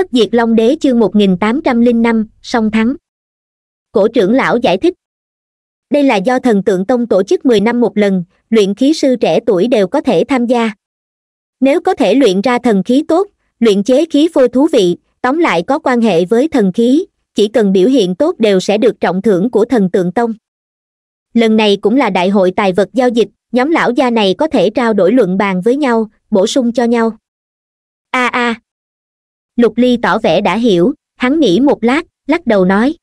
bất diệt long đế chương một nghìn tám trăm linh năm, song thắng. Cổ trưởng lão giải thích. Đây là do thần tượng tông tổ chức mười năm một lần, luyện khí sư trẻ tuổi đều có thể tham gia. Nếu có thể luyện ra thần khí tốt, luyện chế khí phôi thú vị, tóm lại có quan hệ với thần khí, chỉ cần biểu hiện tốt đều sẽ được trọng thưởng của thần tượng tông. Lần này cũng là đại hội tài vật giao dịch, nhóm lão gia này có thể trao đổi luận bàn với nhau, bổ sung cho nhau. A a lục ly tỏ vẻ đã hiểu. Hắn nghĩ một lát, lắc đầu nói.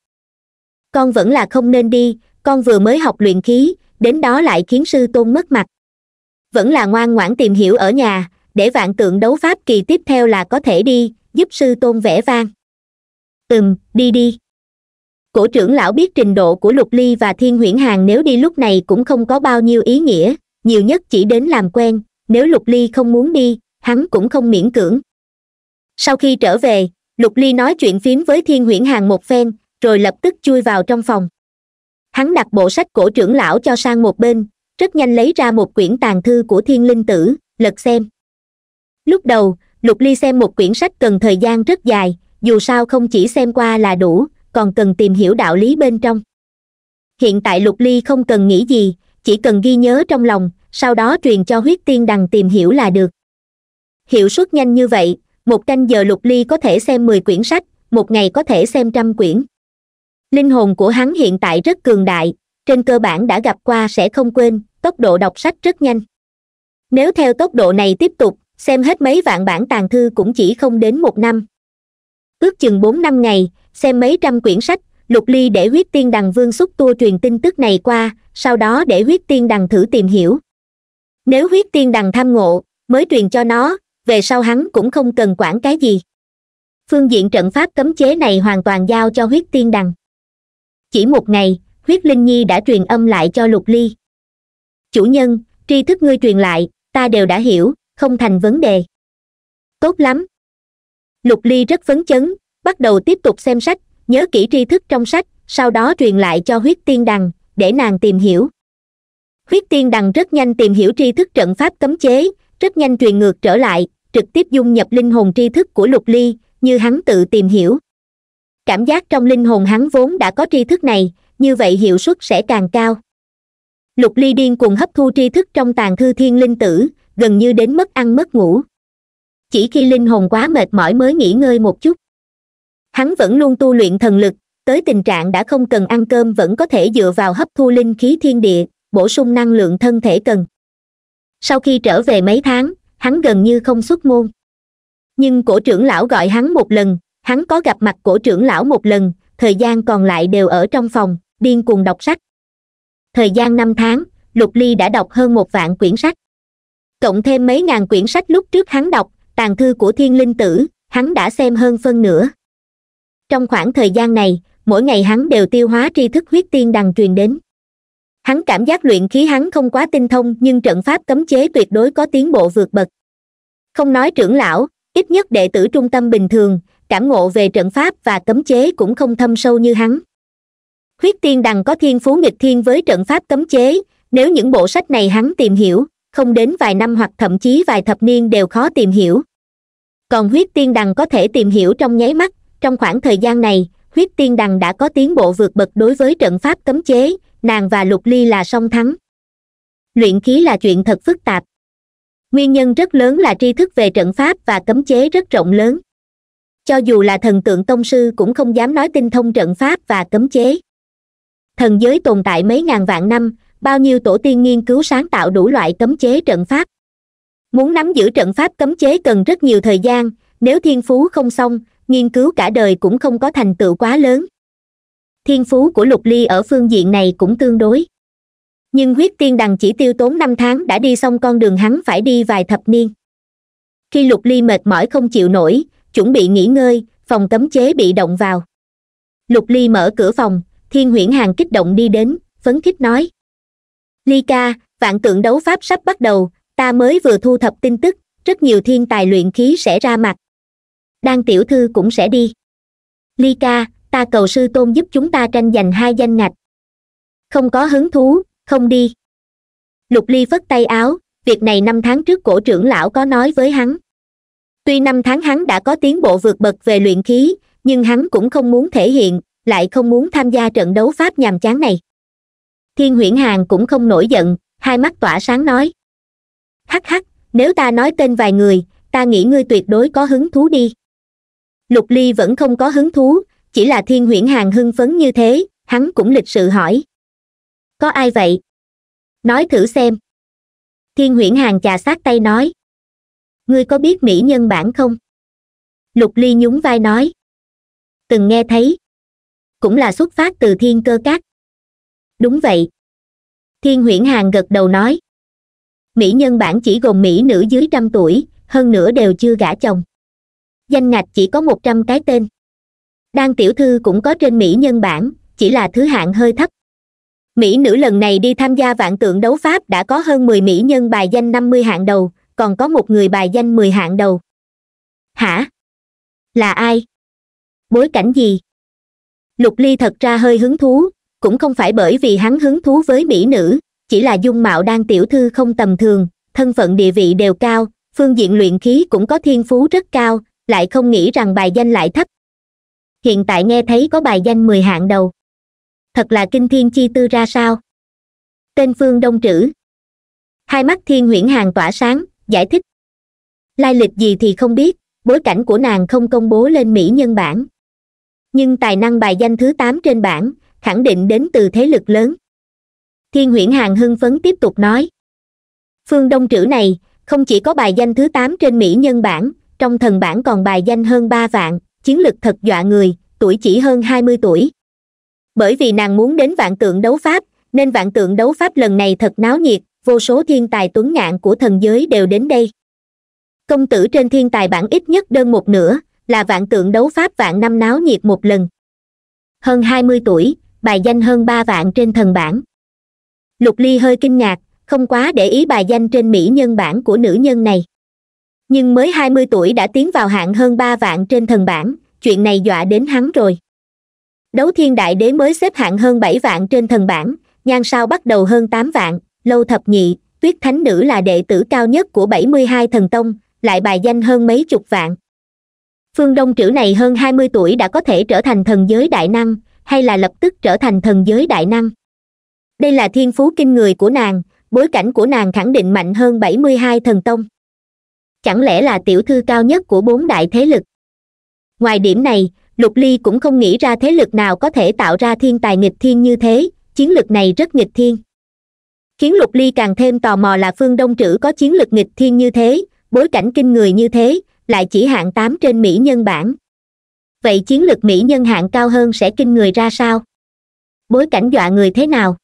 Con vẫn là không nên đi, con vừa mới học luyện khí, đến đó lại khiến sư tôn mất mặt. Vẫn là ngoan ngoãn tìm hiểu ở nhà, để vạn tượng đấu pháp kỳ tiếp theo là có thể đi, giúp sư tôn vẽ vang. Ừm, đi đi. Cổ trưởng lão biết trình độ của lục ly và thiên huyễn hàng nếu đi lúc này cũng không có bao nhiêu ý nghĩa, nhiều nhất chỉ đến làm quen. Nếu lục ly không muốn đi, hắn cũng không miễn cưỡng sau khi trở về, lục ly nói chuyện phím với thiên huyễn hàng một phen, rồi lập tức chui vào trong phòng. Hắn đặt bộ sách cổ trưởng lão cho sang một bên, rất nhanh lấy ra một quyển tàn thư của thiên linh tử, lật xem. Lúc đầu, lục ly xem một quyển sách cần thời gian rất dài, dù sao không chỉ xem qua là đủ, còn cần tìm hiểu đạo lý bên trong. Hiện tại lục ly không cần nghĩ gì, chỉ cần ghi nhớ trong lòng, sau đó truyền cho huyết tiên đằng tìm hiểu là được. Hiệu suất nhanh như vậy một canh giờ lục ly có thể xem mười quyển sách, một ngày có thể xem trăm quyển. Linh hồn của hắn hiện tại rất cường đại, trên cơ bản đã gặp qua sẽ không quên, tốc độ đọc sách rất nhanh. Nếu theo tốc độ này tiếp tục, xem hết mấy vạn bản tàn thư cũng chỉ không đến một năm. Ước chừng bốn năm ngày, xem mấy trăm quyển sách, lục ly để huyết tiên đằng vương xúc tua truyền tin tức này qua, sau đó để huyết tiên đằng thử tìm hiểu. Nếu huyết tiên đằng tham ngộ, mới truyền cho nó về sau hắn cũng không cần quản cái gì. Phương diện trận pháp cấm chế này hoàn toàn giao cho huyết tiên đằng. Chỉ một ngày, huyết linh nhi đã truyền âm lại cho lục ly. Chủ nhân, tri thức ngươi truyền lại, ta đều đã hiểu, không thành vấn đề. Tốt lắm. Lục ly rất phấn chấn, bắt đầu tiếp tục xem sách, nhớ kỹ tri thức trong sách, sau đó truyền lại cho huyết tiên đằng, để nàng tìm hiểu. Huyết tiên đằng rất nhanh tìm hiểu tri thức trận pháp cấm chế, rất nhanh truyền ngược trở lại trực tiếp dung nhập linh hồn tri thức của lục ly, như hắn tự tìm hiểu. Cảm giác trong linh hồn hắn vốn đã có tri thức này, như vậy hiệu suất sẽ càng cao. Lục ly điên cùng hấp thu tri thức trong tàn thư thiên linh tử, gần như đến mất ăn mất ngủ. Chỉ khi linh hồn quá mệt mỏi mới nghỉ ngơi một chút. Hắn vẫn luôn tu luyện thần lực, tới tình trạng đã không cần ăn cơm vẫn có thể dựa vào hấp thu linh khí thiên địa, bổ sung năng lượng thân thể cần. Sau khi trở về mấy tháng hắn gần như không xuất môn. Nhưng cổ trưởng lão gọi hắn một lần, hắn có gặp mặt cổ trưởng lão một lần, thời gian còn lại đều ở trong phòng, điên cuồng đọc sách. Thời gian năm tháng, lục ly đã đọc hơn một vạn quyển sách. Cộng thêm mấy ngàn quyển sách lúc trước hắn đọc tàn thư của thiên linh tử, hắn đã xem hơn phân nửa. Trong khoảng thời gian này, mỗi ngày hắn đều tiêu hóa tri thức huyết tiên đằng truyền đến hắn cảm giác luyện khí hắn không quá tinh thông, nhưng trận pháp cấm chế tuyệt đối có tiến bộ vượt bậc. Không nói trưởng lão, ít nhất đệ tử trung tâm bình thường, cảm ngộ về trận pháp và cấm chế cũng không thâm sâu như hắn. Huyết tiên đằng có thiên phú nghịch thiên với trận pháp cấm chế, nếu những bộ sách này hắn tìm hiểu, không đến vài năm hoặc thậm chí vài thập niên đều khó tìm hiểu. Còn huyết tiên đằng có thể tìm hiểu trong nháy mắt, trong khoảng thời gian này huyết tiên đằng đã có tiến bộ vượt bậc đối với trận pháp cấm chế nàng và lục ly là song thắng. Luyện khí là chuyện thật phức tạp. Nguyên nhân rất lớn là tri thức về trận pháp và cấm chế rất rộng lớn. Cho dù là thần tượng tông sư cũng không dám nói tinh thông trận pháp và cấm chế. Thần giới tồn tại mấy ngàn vạn năm, bao nhiêu tổ tiên nghiên cứu sáng tạo đủ loại cấm chế trận pháp. Muốn nắm giữ trận pháp cấm chế cần rất nhiều thời gian, nếu thiên phú không xong, nghiên cứu cả đời cũng không có thành tựu quá lớn thiên phú của lục ly ở phương diện này cũng tương đối. Nhưng huyết tiên đằng chỉ tiêu tốn năm tháng đã đi xong con đường hắn phải đi vài thập niên. Khi lục ly mệt mỏi không chịu nổi, chuẩn bị nghỉ ngơi, phòng cấm chế bị động vào. Lục ly mở cửa phòng, thiên huyễn hàng kích động đi đến, phấn khích nói. Ly ca, vạn tượng đấu pháp sắp bắt đầu, ta mới vừa thu thập tin tức, rất nhiều thiên tài luyện khí sẽ ra mặt. Đan tiểu thư cũng sẽ đi. Ly ca ta cầu sư tôn giúp chúng ta tranh giành hai danh ngạch. Không có hứng thú, không đi. Lục ly phất tay áo, việc này năm tháng trước cổ trưởng lão có nói với hắn. Tuy năm tháng hắn đã có tiến bộ vượt bậc về luyện khí, nhưng hắn cũng không muốn thể hiện, lại không muốn tham gia trận đấu pháp nhàm chán này. Thiên huyễn hàn cũng không nổi giận, hai mắt tỏa sáng nói. Hắc hắc, nếu ta nói tên vài người, ta nghĩ ngươi tuyệt đối có hứng thú đi. Lục ly vẫn không có hứng thú chỉ là thiên huyễn hàng hưng phấn như thế, hắn cũng lịch sự hỏi. Có ai vậy? Nói thử xem. Thiên huyễn hàng chà sát tay nói. Ngươi có biết mỹ nhân bản không? Lục ly nhún vai nói. Từng nghe thấy. Cũng là xuất phát từ thiên cơ cát đúng vậy. Thiên huyễn hàng gật đầu nói. Mỹ nhân bản chỉ gồm mỹ nữ dưới trăm tuổi, hơn nữa đều chưa gả chồng. Danh ngạch chỉ có một trăm cái tên đan tiểu thư cũng có trên mỹ nhân bản, chỉ là thứ hạng hơi thấp. Mỹ nữ lần này đi tham gia vạn tượng đấu pháp đã có hơn mười mỹ nhân bài danh năm mươi hạng đầu, còn có một người bài danh mười hạng đầu. Hả? Là ai? Bối cảnh gì? Lục ly thật ra hơi hứng thú, cũng không phải bởi vì hắn hứng thú với mỹ nữ, chỉ là dung mạo đang tiểu thư không tầm thường, thân phận địa vị đều cao, phương diện luyện khí cũng có thiên phú rất cao, lại không nghĩ rằng bài danh lại thấp hiện tại nghe thấy có bài danh mười hạng đầu. Thật là kinh thiên chi tư ra sao? Tên phương đông trữ. Hai mắt thiên huyễn hàng tỏa sáng, giải thích. Lai lịch gì thì không biết, bối cảnh của nàng không công bố lên mỹ nhân bản. Nhưng tài năng bài danh thứ tám trên bảng, khẳng định đến từ thế lực lớn. Thiên huyễn hàng hưng phấn tiếp tục nói. Phương đông trữ này, không chỉ có bài danh thứ tám trên mỹ nhân bản, trong thần bản còn bài danh hơn ba vạn chiến lực thật dọa người, tuổi chỉ hơn hai mươi tuổi. Bởi vì nàng muốn đến vạn tượng đấu pháp, nên vạn tượng đấu pháp lần này thật náo nhiệt, vô số thiên tài tuấn ngạn của thần giới đều đến đây. Công tử trên thiên tài bản ít nhất đơn một nửa, là vạn tượng đấu pháp vạn năm náo nhiệt một lần. Hơn hai mươi tuổi, bài danh hơn ba vạn trên thần bản lục ly hơi kinh ngạc, không quá để ý bài danh trên mỹ nhân bản của nữ nhân này nhưng mới hai mươi tuổi đã tiến vào hạng hơn ba vạn trên thần bản chuyện này dọa đến hắn rồi. Đấu thiên đại đế mới xếp hạng hơn bảy vạn trên thần bản nhan sao bắt đầu hơn tám vạn, lâu thập nhị, tuyết thánh nữ là đệ tử cao nhất của bảy mươi hai thần tông, lại bài danh hơn mấy chục vạn. Phương đông trữ này hơn hai mươi tuổi đã có thể trở thành thần giới đại năng, hay là lập tức trở thành thần giới đại năng? Đây là thiên phú kinh người của nàng, bối cảnh của nàng khẳng định mạnh hơn bảy mươi hai thần tông chẳng lẽ là tiểu thư cao nhất của bốn đại thế lực? Ngoài điểm này, lục ly cũng không nghĩ ra thế lực nào có thể tạo ra thiên tài nghịch thiên như thế, chiến lực này rất nghịch thiên. Khiến lục ly càng thêm tò mò là phương đông trữ có chiến lực nghịch thiên như thế, bối cảnh kinh người như thế, lại chỉ hạng tám trên mỹ nhân bản vậy chiến lực mỹ nhân hạng cao hơn sẽ kinh người ra sao? Bối cảnh dọa người thế nào?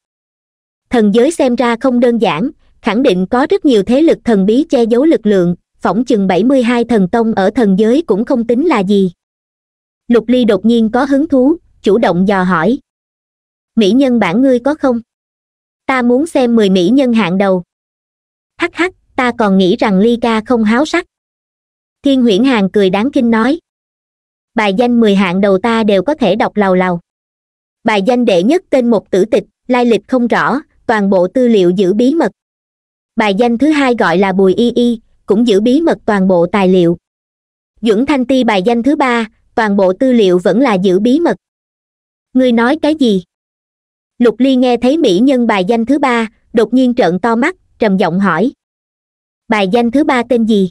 Thần giới xem ra không đơn giản, khẳng định có rất nhiều thế lực thần bí che giấu lực lượng phỏng chừng bảy mươi hai thần tông ở thần giới cũng không tính là gì. Lục ly đột nhiên có hứng thú, chủ động dò hỏi. Mỹ nhân bản ngươi có không? Ta muốn xem mười mỹ nhân hạng đầu. Hắc hắc, ta còn nghĩ rằng ly ca không háo sắc. Thiên huyễn hàn cười đáng kinh nói. Bài danh mười hạng đầu ta đều có thể đọc lầu lầu. Bài danh đệ nhất tên một tử tịch, lai lịch không rõ, toàn bộ tư liệu giữ bí mật. Bài danh thứ hai gọi là bùi y y cũng giữ bí mật toàn bộ tài liệu. Dưỡng thanh ti bài danh thứ ba, toàn bộ tư liệu vẫn là giữ bí mật. Ngươi nói cái gì? Lục ly nghe thấy mỹ nhân bài danh thứ ba, đột nhiên trợn to mắt, trầm giọng hỏi. Bài danh thứ ba tên gì?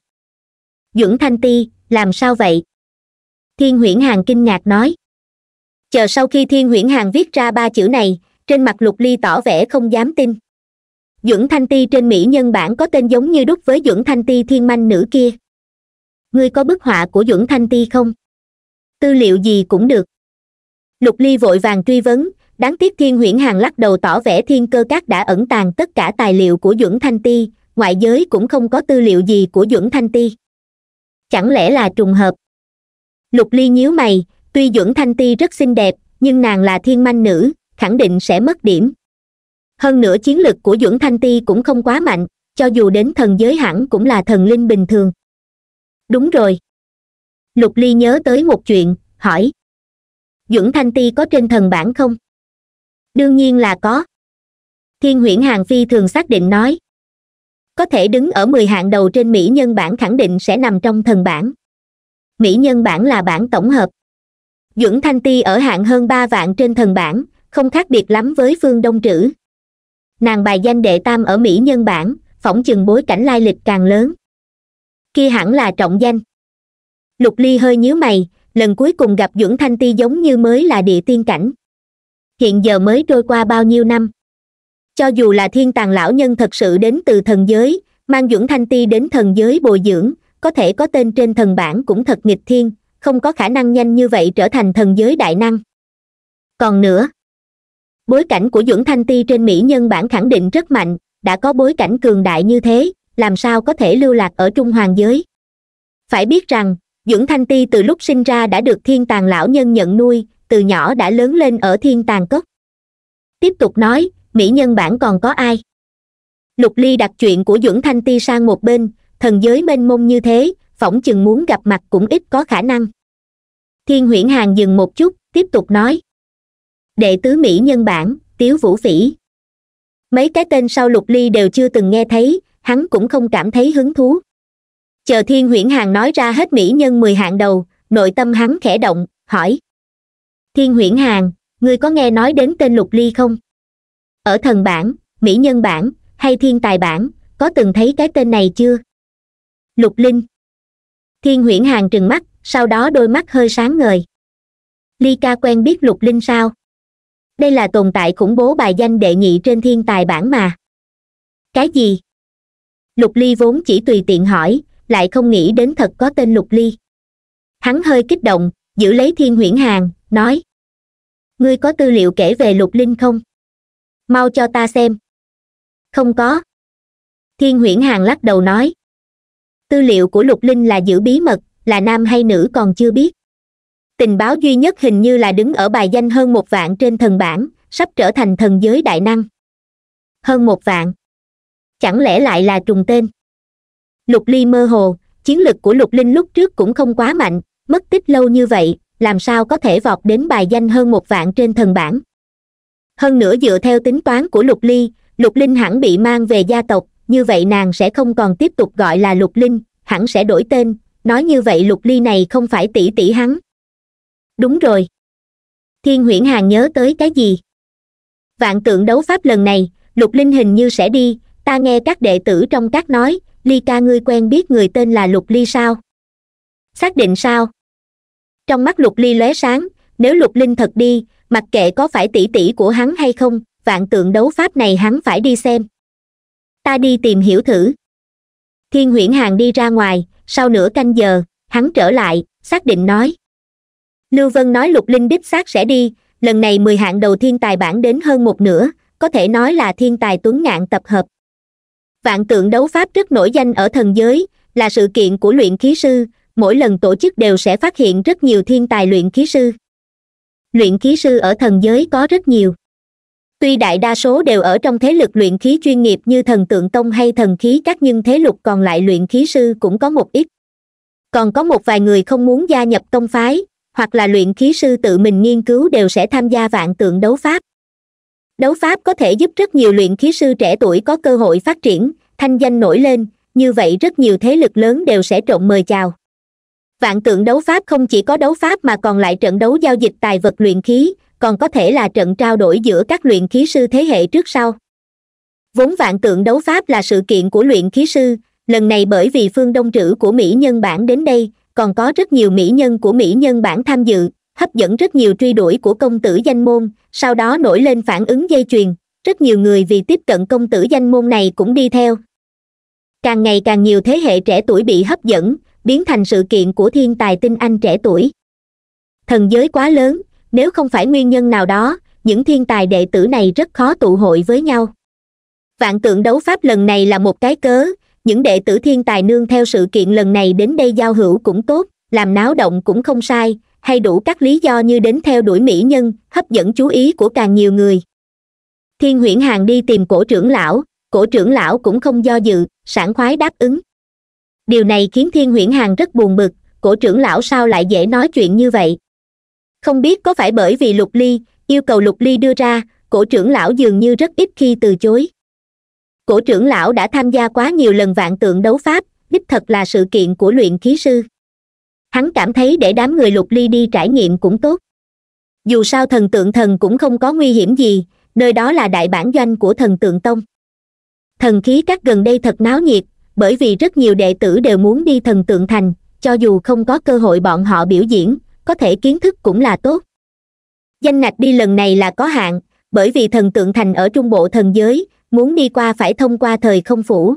Dưỡng thanh ti, làm sao vậy? Thiên huyễn hàng kinh ngạc nói. Chờ sau khi thiên huyễn hàng viết ra ba chữ này, trên mặt lục ly tỏ vẻ không dám tin dưỡng thanh ti trên mỹ nhân bản có tên giống như đúc với dưỡng thanh ti thiên manh nữ kia. Ngươi có bức họa của dưỡng thanh ti không? Tư liệu gì cũng được. Lục ly vội vàng truy vấn, đáng tiếc thiên huyễn hàng lắc đầu tỏ vẻ thiên cơ các đã ẩn tàng tất cả tài liệu của dưỡng thanh ti, ngoại giới cũng không có tư liệu gì của dưỡng thanh ti. Chẳng lẽ là trùng hợp? Lục ly nhíu mày, tuy dưỡng thanh ti rất xinh đẹp, nhưng nàng là thiên manh nữ, khẳng định sẽ mất điểm hơn nữa chiến lực của dưỡng thanh ti cũng không quá mạnh, cho dù đến thần giới hẳn cũng là thần linh bình thường. Đúng rồi. Lục ly nhớ tới một chuyện, hỏi. Dưỡng thanh ti có trên thần bản không? Đương nhiên là có. Thiên huyễn hàng phi thường xác định nói. Có thể đứng ở mười hạng đầu trên mỹ nhân bản khẳng định sẽ nằm trong thần bản. Mỹ nhân bản là bản tổng hợp. Dưỡng thanh ti ở hạng hơn ba vạn trên thần bản, không khác biệt lắm với phương đông trữ nàng bài danh đệ tam ở mỹ nhân bản, phỏng chừng bối cảnh lai lịch càng lớn. Kia hẳn là trọng danh. Lục ly hơi nhíu mày, lần cuối cùng gặp dưỡng thanh ti giống như mới là địa tiên cảnh. Hiện giờ mới trôi qua bao nhiêu năm? Cho dù là thiên tàng lão nhân thật sự đến từ thần giới, mang dưỡng thanh ti đến thần giới bồi dưỡng, có thể có tên trên thần bản cũng thật nghịch thiên, không có khả năng nhanh như vậy trở thành thần giới đại năng. Còn nữa bối cảnh của dưỡng thanh ti trên mỹ nhân bản khẳng định rất mạnh, đã có bối cảnh cường đại như thế, làm sao có thể lưu lạc ở trung hoàng giới? Phải biết rằng dưỡng thanh ti từ lúc sinh ra đã được thiên tàng lão nhân nhận nuôi, từ nhỏ đã lớn lên ở thiên tàng cốc. Tiếp tục nói, mỹ nhân bản còn có ai? Lục ly đặt chuyện của dưỡng thanh ti sang một bên, thần giới mênh mông như thế, phỏng chừng muốn gặp mặt cũng ít có khả năng. Thiên huyễn hàng dừng một chút, tiếp tục nói đệ tứ mỹ nhân bản, tiếu vũ phỉ. Mấy cái tên sau lục ly đều chưa từng nghe thấy, hắn cũng không cảm thấy hứng thú. Chờ thiên huyễn hàng nói ra hết mỹ nhân mười hạng đầu, nội tâm hắn khẽ động, hỏi. Thiên huyễn hàng, ngươi có nghe nói đến tên lục ly không? Ở thần bản, mỹ nhân bản, hay thiên tài bản, có từng thấy cái tên này chưa? Lục linh. Thiên huyễn hàng trừng mắt, sau đó đôi mắt hơi sáng ngời. Ly ca quen biết lục linh sao? Đây là tồn tại khủng bố bài danh đệ nhị trên thiên tài bản mà. Cái gì? Lục ly vốn chỉ tùy tiện hỏi, lại không nghĩ đến thật có tên lục ly. Hắn hơi kích động, giữ lấy thiên huyễn hàng, nói. Ngươi có tư liệu kể về lục linh không? Mau cho ta xem. Không có. Thiên huyễn hàng lắc đầu nói. Tư liệu của lục linh là giữ bí mật, là nam hay nữ còn chưa biết tình báo duy nhất hình như là đứng ở bài danh hơn một vạn trên thần bản sắp trở thành thần giới đại năng. Hơn một vạn. Chẳng lẽ lại là trùng tên? Lục ly mơ hồ, chiến lực của lục linh lúc trước cũng không quá mạnh, mất tích lâu như vậy, làm sao có thể vọt đến bài danh hơn một vạn trên thần bản hơn nữa dựa theo tính toán của lục ly, lục linh hẳn bị mang về gia tộc, như vậy nàng sẽ không còn tiếp tục gọi là lục linh, hẳn sẽ đổi tên. Nói như vậy lục ly này không phải tỷ tỷ hắn đúng rồi. Thiên huyễn hàng nhớ tới cái gì? Vạn tượng đấu pháp lần này, lục linh hình như sẽ đi, ta nghe các đệ tử trong các nói, ly ca ngươi quen biết người tên là lục ly sao? Xác định sao? Trong mắt lục ly lóe sáng, nếu lục linh thật đi, mặc kệ có phải tỷ tỷ của hắn hay không, vạn tượng đấu pháp này hắn phải đi xem. Ta đi tìm hiểu thử. Thiên huyễn hàng đi ra ngoài, sau nửa canh giờ, hắn trở lại, xác định nói lưu vân nói lục linh đích xác sẽ đi, lần này mười hạng đầu thiên tài bản đến hơn một nửa, có thể nói là thiên tài tuấn ngạn tập hợp. Vạn tượng đấu pháp rất nổi danh ở thần giới, là sự kiện của luyện khí sư, mỗi lần tổ chức đều sẽ phát hiện rất nhiều thiên tài luyện khí sư. Luyện khí sư ở thần giới có rất nhiều. Tuy đại đa số đều ở trong thế lực luyện khí chuyên nghiệp như thần tượng tông hay thần khí các nhưng thế lực còn lại luyện khí sư cũng có một ít. Còn có một vài người không muốn gia nhập tông phái hoặc là luyện khí sư tự mình nghiên cứu đều sẽ tham gia vạn tượng đấu pháp. Đấu pháp có thể giúp rất nhiều luyện khí sư trẻ tuổi có cơ hội phát triển, thanh danh nổi lên, như vậy rất nhiều thế lực lớn đều sẽ trộn mời chào. Vạn tượng đấu pháp không chỉ có đấu pháp mà còn lại trận đấu giao dịch tài vật luyện khí, còn có thể là trận trao đổi giữa các luyện khí sư thế hệ trước sau. Vốn vạn tượng đấu pháp là sự kiện của luyện khí sư, lần này bởi vì phương đông trữ của mỹ nhân bản đến đây còn có rất nhiều mỹ nhân của mỹ nhân bản tham dự, hấp dẫn rất nhiều truy đuổi của công tử danh môn, sau đó nổi lên phản ứng dây chuyền. Rất nhiều người vì tiếp cận công tử danh môn này cũng đi theo. Càng ngày càng nhiều thế hệ trẻ tuổi bị hấp dẫn, biến thành sự kiện của thiên tài tinh anh trẻ tuổi. Thần giới quá lớn, nếu không phải nguyên nhân nào đó, những thiên tài đệ tử này rất khó tụ hội với nhau. Vạn tượng đấu pháp lần này là một cái cớ những đệ tử thiên tài nương theo sự kiện lần này đến đây giao hữu cũng tốt, làm náo động cũng không sai, hay đủ các lý do như đến theo đuổi mỹ nhân, hấp dẫn chú ý của càng nhiều người. Thiên huyễn hàng đi tìm cổ trưởng lão, cổ trưởng lão cũng không do dự, sảng khoái đáp ứng. Điều này khiến thiên huyễn hàng rất buồn bực, cổ trưởng lão sao lại dễ nói chuyện như vậy? Không biết có phải bởi vì lục ly, yêu cầu lục ly đưa ra, cổ trưởng lão dường như rất ít khi từ chối cổ trưởng lão đã tham gia quá nhiều lần vạn tượng đấu pháp, đích thật là sự kiện của luyện khí sư. Hắn cảm thấy để đám người lục ly đi trải nghiệm cũng tốt. Dù sao thần tượng thần cũng không có nguy hiểm gì, nơi đó là đại bản doanh của thần tượng tông. Thần khí các gần đây thật náo nhiệt, bởi vì rất nhiều đệ tử đều muốn đi thần tượng thành, cho dù không có cơ hội bọn họ biểu diễn, có thể kiến thức cũng là tốt. Danh ngạch đi lần này là có hạn, bởi vì thần tượng thành ở trung bộ thần giới muốn đi qua phải thông qua thời không phủ.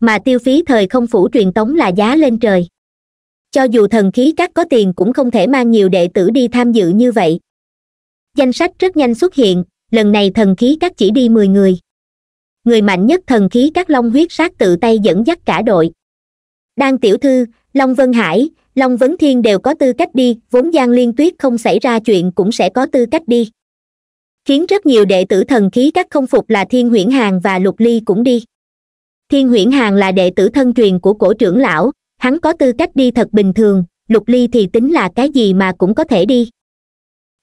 Mà tiêu phí thời không phủ truyền tống là giá lên trời. Cho dù thần khí các có tiền cũng không thể mang nhiều đệ tử đi tham dự như vậy. Danh sách rất nhanh xuất hiện, lần này thần khí các chỉ đi mười người. Người mạnh nhất thần khí các long huyết sát tự tay dẫn dắt cả đội. Đan tiểu thư, long vân hải, long vấn thiên đều có tư cách đi, vốn giang liên tuyết không xảy ra chuyện cũng sẽ có tư cách đi khiến rất nhiều đệ tử thần khí các không phục là thiên huyễn hàng và lục ly cũng đi. Thiên huyễn hàng là đệ tử thân truyền của cổ trưởng lão, hắn có tư cách đi thật bình thường, lục ly thì tính là cái gì mà cũng có thể đi.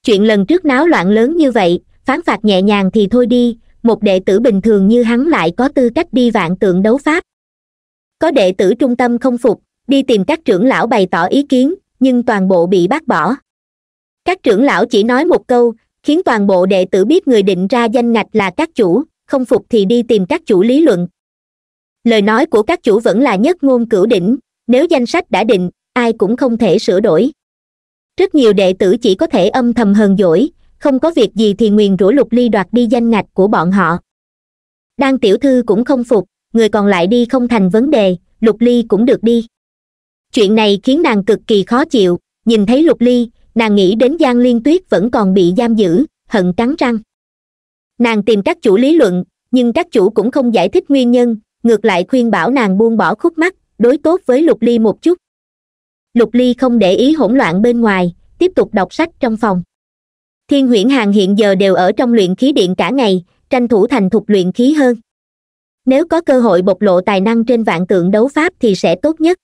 Chuyện lần trước náo loạn lớn như vậy, phán phạt nhẹ nhàng thì thôi đi, một đệ tử bình thường như hắn lại có tư cách đi vạn tượng đấu pháp. Có đệ tử trung tâm không phục, đi tìm các trưởng lão bày tỏ ý kiến, nhưng toàn bộ bị bác bỏ. Các trưởng lão chỉ nói một câu khiến toàn bộ đệ tử biết người định ra danh ngạch là các chủ, không phục thì đi tìm các chủ lý luận. Lời nói của các chủ vẫn là nhất ngôn cửu đỉnh, nếu danh sách đã định, ai cũng không thể sửa đổi. Rất nhiều đệ tử chỉ có thể âm thầm hờn dỗi, không có việc gì thì nguyền rủa lục ly đoạt đi danh ngạch của bọn họ. Đan tiểu thư cũng không phục, người còn lại đi không thành vấn đề, lục ly cũng được đi. Chuyện này khiến nàng cực kỳ khó chịu, nhìn thấy lục ly nàng nghĩ đến giang liên tuyết vẫn còn bị giam giữ, hận cắn răng. Nàng tìm các chủ lý luận, nhưng các chủ cũng không giải thích nguyên nhân, ngược lại khuyên bảo nàng buông bỏ khúc mắc, đối tốt với lục ly một chút. Lục ly không để ý hỗn loạn bên ngoài, tiếp tục đọc sách trong phòng. Thiên huyễn hàng hiện giờ đều ở trong luyện khí điện cả ngày, tranh thủ thành thục luyện khí hơn. Nếu có cơ hội bộc lộ tài năng trên vạn tượng đấu pháp thì sẽ tốt nhất.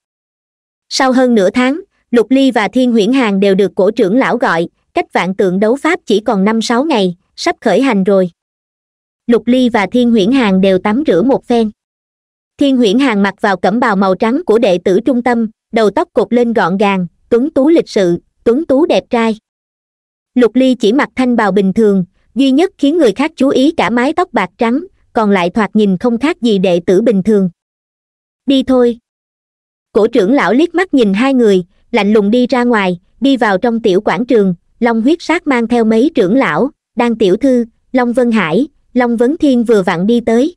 Sau hơn nửa tháng lục ly và thiên huyễn hàng đều được cổ trưởng lão gọi, cách vạn tượng đấu pháp chỉ còn năm sáu ngày, sắp khởi hành rồi. Lục ly và thiên huyễn hàng đều tắm rửa một phen. Thiên huyễn hàng mặc vào cẩm bào màu trắng của đệ tử trung tâm, đầu tóc cột lên gọn gàng, tuấn tú lịch sự, tuấn tú đẹp trai. Lục ly chỉ mặc thanh bào bình thường, duy nhất khiến người khác chú ý cả mái tóc bạc trắng, còn lại thoạt nhìn không khác gì đệ tử bình thường. Đi thôi. Cổ trưởng lão liếc mắt nhìn hai người lạnh lùng đi ra ngoài, đi vào trong tiểu quảng trường, long huyết sát mang theo mấy trưởng lão, đang tiểu thư, long vân hải, long vấn thiên vừa vặn đi tới.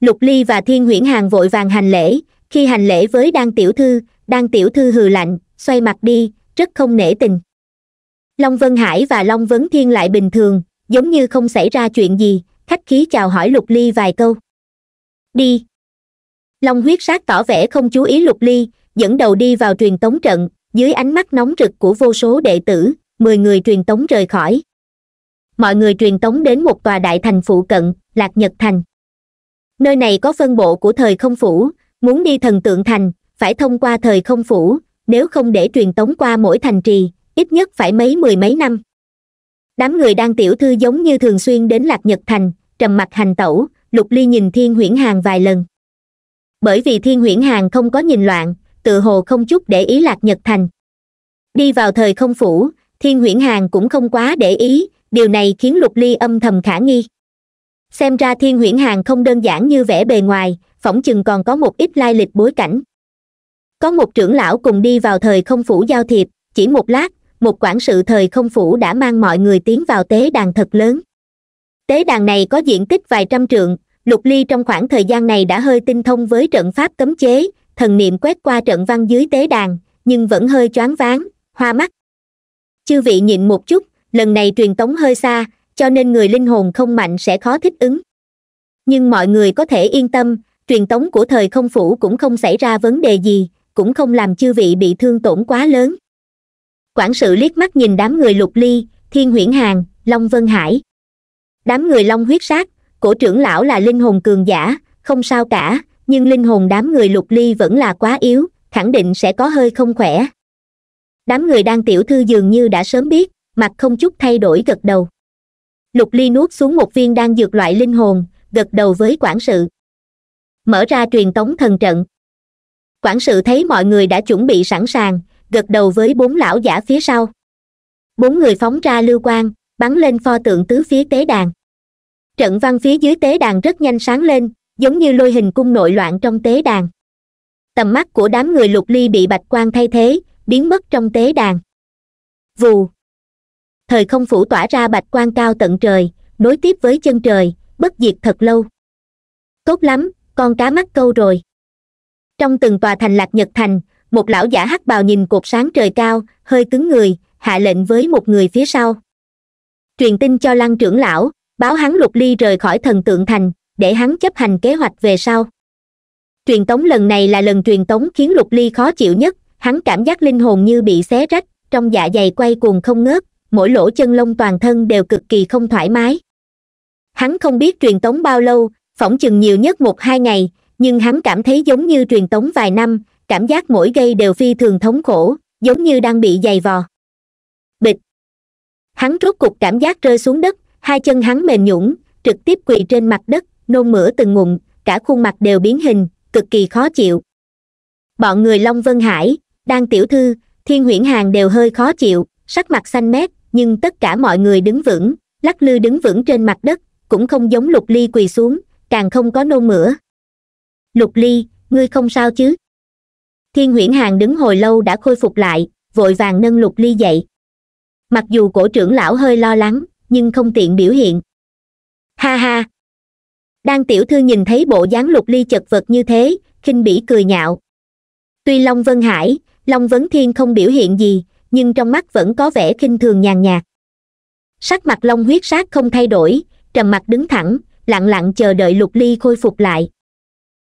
Lục ly và thiên huyễn hàng vội vàng hành lễ, khi hành lễ với đan tiểu thư, đan tiểu thư hừ lạnh, xoay mặt đi, rất không nể tình. Long vân hải và long vấn thiên lại bình thường, giống như không xảy ra chuyện gì, khách khí chào hỏi lục ly vài câu. Đi. Long huyết sát tỏ vẻ không chú ý lục ly dẫn đầu đi vào truyền tống trận, dưới ánh mắt nóng rực của vô số đệ tử, mười người truyền tống rời khỏi. Mọi người truyền tống đến một tòa đại thành phụ cận, lạc nhật thành. Nơi này có phân bộ của thời không phủ, muốn đi thần tượng thành, phải thông qua thời không phủ, nếu không để truyền tống qua mỗi thành trì, ít nhất phải mấy mười mấy năm. Đám người đang tiểu thư giống như thường xuyên đến lạc nhật thành, trầm mặt hành tẩu, lục ly nhìn thiên huyễn hàng vài lần. Bởi vì thiên huyễn hàng không có nhìn loạn tự hồ không chút để ý lạc nhật thành. Đi vào thời không phủ thiên nguyễn hàng cũng không quá để ý, điều này khiến lục ly âm thầm khả nghi. Xem ra thiên nguyễn hàng không đơn giản như vẻ bề ngoài, phỏng chừng còn có một ít lai lịch bối cảnh. Có một trưởng lão cùng đi vào thời không phủ giao thiệp, chỉ một lát, một quản sự thời không phủ đã mang mọi người tiến vào tế đàn thật lớn. Tế đàn này có diện tích vài trăm trượng, lục ly trong khoảng thời gian này đã hơi tinh thông với trận pháp cấm chế thần niệm quét qua trận văn dưới tế đàn, nhưng vẫn hơi choáng váng, hoa mắt. Chư vị nhịn một chút, lần này truyền tống hơi xa, cho nên người linh hồn không mạnh sẽ khó thích ứng. Nhưng mọi người có thể yên tâm, truyền tống của thời không phủ cũng không xảy ra vấn đề gì, cũng không làm chư vị bị thương tổn quá lớn. Quản sự liếc mắt nhìn đám người lục ly, thiên huyễn hàng, long vân hải. Đám người long huyết sát, cổ trưởng lão là linh hồn cường giả, không sao cả nhưng linh hồn đám người lục ly vẫn là quá yếu, khẳng định sẽ có hơi không khỏe. Đám người đang tiểu thư dường như đã sớm biết, mặt không chút thay đổi gật đầu. Lục ly nuốt xuống một viên đang dược loại linh hồn, gật đầu với quản sự. Mở ra truyền tống thần trận. Quản sự thấy mọi người đã chuẩn bị sẵn sàng, gật đầu với bốn lão giả phía sau. Bốn người phóng ra lưu quang, bắn lên pho tượng tứ phía tế đàn. Trận văn phía dưới tế đàn rất nhanh sáng lên giống như lôi hình cung nội loạn trong tế đàn. Tầm mắt của đám người lục ly bị bạch quan thay thế, biến mất trong tế đàn. Vù. Thời không phủ tỏa ra bạch quan cao tận trời, nối tiếp với chân trời, bất diệt thật lâu. Tốt lắm, con cá mắc câu rồi. Trong từng tòa thành lạc nhật thành, một lão giả hắc bào nhìn cột sáng trời cao, hơi cứng người, hạ lệnh với một người phía sau. Truyền tin cho lăng trưởng lão, báo hắn lục ly rời khỏi thần tượng thành để hắn chấp hành kế hoạch về sau. Truyền tống lần này là lần truyền tống khiến lục ly khó chịu nhất, hắn cảm giác linh hồn như bị xé rách, trong dạ dày quay cuồng không ngớt, mỗi lỗ chân lông toàn thân đều cực kỳ không thoải mái. Hắn không biết truyền tống bao lâu, phỏng chừng nhiều nhất một hai ngày, nhưng hắn cảm thấy giống như truyền tống vài năm, cảm giác mỗi gây đều phi thường thống khổ, giống như đang bị dày vò. Bịch! Hắn rốt cục cảm giác rơi xuống đất, hai chân hắn mềm nhũn, trực tiếp quỳ trên mặt đất nôn mửa từng ngụm, cả khuôn mặt đều biến hình, cực kỳ khó chịu. Bọn người long vân hải đang tiểu thư, thiên huyễn hàng đều hơi khó chịu, sắc mặt xanh mét, nhưng tất cả mọi người đứng vững, lắc lư đứng vững trên mặt đất, cũng không giống lục ly quỳ xuống, càng không có nôn mửa. Lục ly, ngươi không sao chứ? Thiên huyễn hàng đứng hồi lâu đã khôi phục lại, vội vàng nâng lục ly dậy. Mặc dù cổ trưởng lão hơi lo lắng, nhưng không tiện biểu hiện. Ha ha đang tiểu thư nhìn thấy bộ dáng lục ly chật vật như thế, khinh bỉ cười nhạo. Tuy long vân hải, long vấn thiên không biểu hiện gì, nhưng trong mắt vẫn có vẻ khinh thường nhàn nhạt. Sắc mặt long huyết sát không thay đổi, trầm mặt đứng thẳng, lặng lặng chờ đợi lục ly khôi phục lại.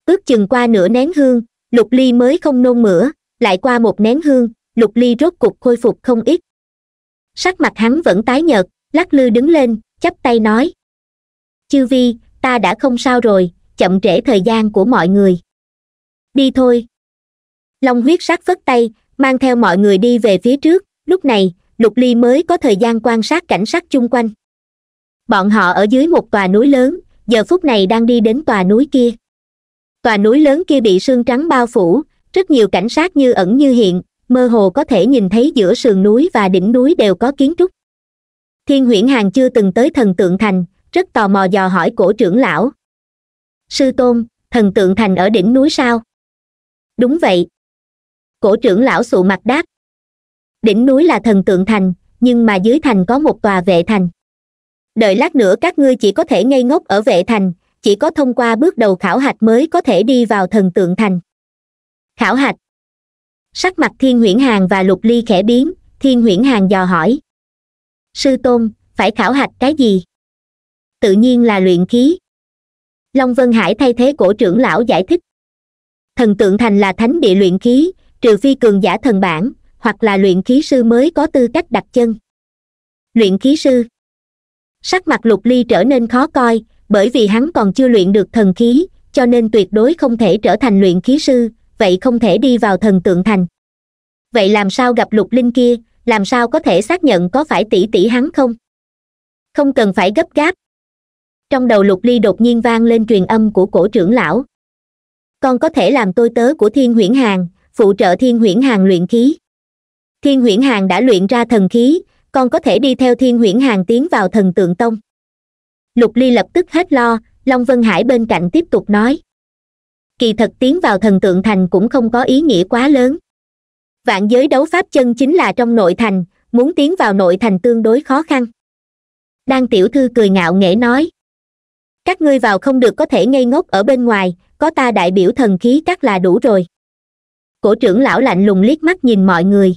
Ước chừng qua nửa nén hương, lục ly mới không nôn mửa, lại qua một nén hương, lục ly rốt cục khôi phục không ít. Sắc mặt hắn vẫn tái nhợt, lắc lư đứng lên, chắp tay nói. Chư vi ta đã không sao rồi, chậm trễ thời gian của mọi người. Đi thôi. Long huyết sắc phất tay, mang theo mọi người đi về phía trước. Lúc này, lục ly mới có thời gian quan sát cảnh sát chung quanh. Bọn họ ở dưới một tòa núi lớn, giờ phút này đang đi đến tòa núi kia. Tòa núi lớn kia bị sương trắng bao phủ, rất nhiều cảnh sát như ẩn như hiện, mơ hồ có thể nhìn thấy giữa sườn núi và đỉnh núi đều có kiến trúc. Thiên huyễn hàng chưa từng tới thần tượng thành rất tò mò dò hỏi cổ trưởng lão. Sư tôn, thần tượng thành ở đỉnh núi sao? Đúng vậy. Cổ trưởng lão sụ mặt đáp. Đỉnh núi là thần tượng thành, nhưng mà dưới thành có một tòa vệ thành. Đợi lát nữa các ngươi chỉ có thể ngây ngốc ở vệ thành, chỉ có thông qua bước đầu khảo hạch mới có thể đi vào thần tượng thành. Khảo hạch. Sắc mặt thiên huyễn hàng và lục ly khẽ biến, thiên huyễn hàng dò hỏi. Sư tôn, phải khảo hạch cái gì? Tự nhiên là luyện khí. Long vân hải thay thế cổ trưởng lão giải thích. Thần tượng thành là thánh địa luyện khí, trừ phi cường giả thần bản, hoặc là luyện khí sư mới có tư cách đặt chân. Luyện khí sư. Sắc mặt lục ly trở nên khó coi, bởi vì hắn còn chưa luyện được thần khí, cho nên tuyệt đối không thể trở thành luyện khí sư, vậy không thể đi vào thần tượng thành. Vậy làm sao gặp lục linh kia, làm sao có thể xác nhận có phải tỷ tỷ hắn không? Không cần phải gấp gáp trong đầu lục ly đột nhiên vang lên truyền âm của cổ trưởng lão. Con có thể làm tôi tớ của thiên huyễn hàng, phụ trợ thiên huyễn hàng luyện khí. Thiên huyễn hàng đã luyện ra thần khí, con có thể đi theo thiên huyễn hàng tiến vào thần tượng tông. Lục ly lập tức hết lo, long vân hải bên cạnh tiếp tục nói. Kỳ thật tiến vào thần tượng thành cũng không có ý nghĩa quá lớn. Vạn giới đấu pháp chân chính là trong nội thành, muốn tiến vào nội thành tương đối khó khăn. Đang tiểu thư cười ngạo nghễ nói các ngươi vào không được có thể ngây ngốc ở bên ngoài, có ta đại biểu thần khí các là đủ rồi. Cổ trưởng lão lạnh lùng liếc mắt nhìn mọi người.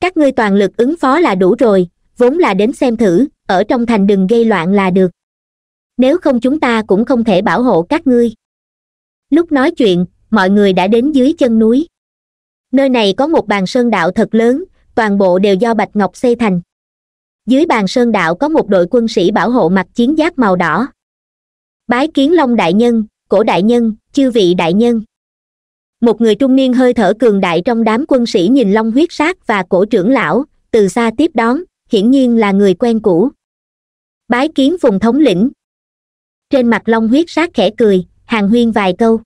Các ngươi toàn lực ứng phó là đủ rồi, vốn là đến xem thử, ở trong thành đừng gây loạn là được. Nếu không chúng ta cũng không thể bảo hộ các ngươi. Lúc nói chuyện, mọi người đã đến dưới chân núi. Nơi này có một bàn sơn đạo thật lớn, toàn bộ đều do bạch ngọc xây thành. Dưới bàn sơn đạo có một đội quân sĩ bảo hộ mặc chiến giáp màu đỏ bái kiến long đại nhân, cổ đại nhân, chư vị đại nhân. Một người trung niên hơi thở cường đại trong đám quân sĩ nhìn long huyết sát và cổ trưởng lão, từ xa tiếp đón, hiển nhiên là người quen cũ. Bái kiến phùng thống lĩnh. Trên mặt long huyết sát khẽ cười, hàng huyên vài câu.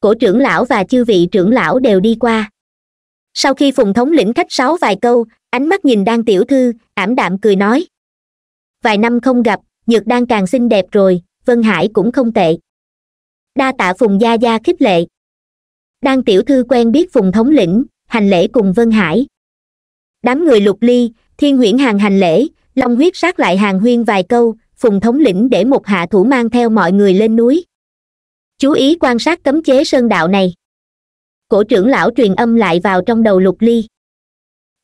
Cổ trưởng lão và chư vị trưởng lão đều đi qua. Sau khi phùng thống lĩnh khách sáo vài câu, ánh mắt nhìn đan tiểu thư, ảm đạm cười nói. Vài năm không gặp, nhược đan càng xinh đẹp rồi vân hải cũng không tệ. Đa tạ phùng gia gia khích lệ. Đan tiểu thư quen biết phùng thống lĩnh, hành lễ cùng vân hải. Đám người lục ly, thiên huyễn hàng hành lễ, long huyết sát lại hàng huyên vài câu, phùng thống lĩnh để một hạ thủ mang theo mọi người lên núi. Chú ý quan sát cấm chế sơn đạo này. Cổ trưởng lão truyền âm lại vào trong đầu lục ly.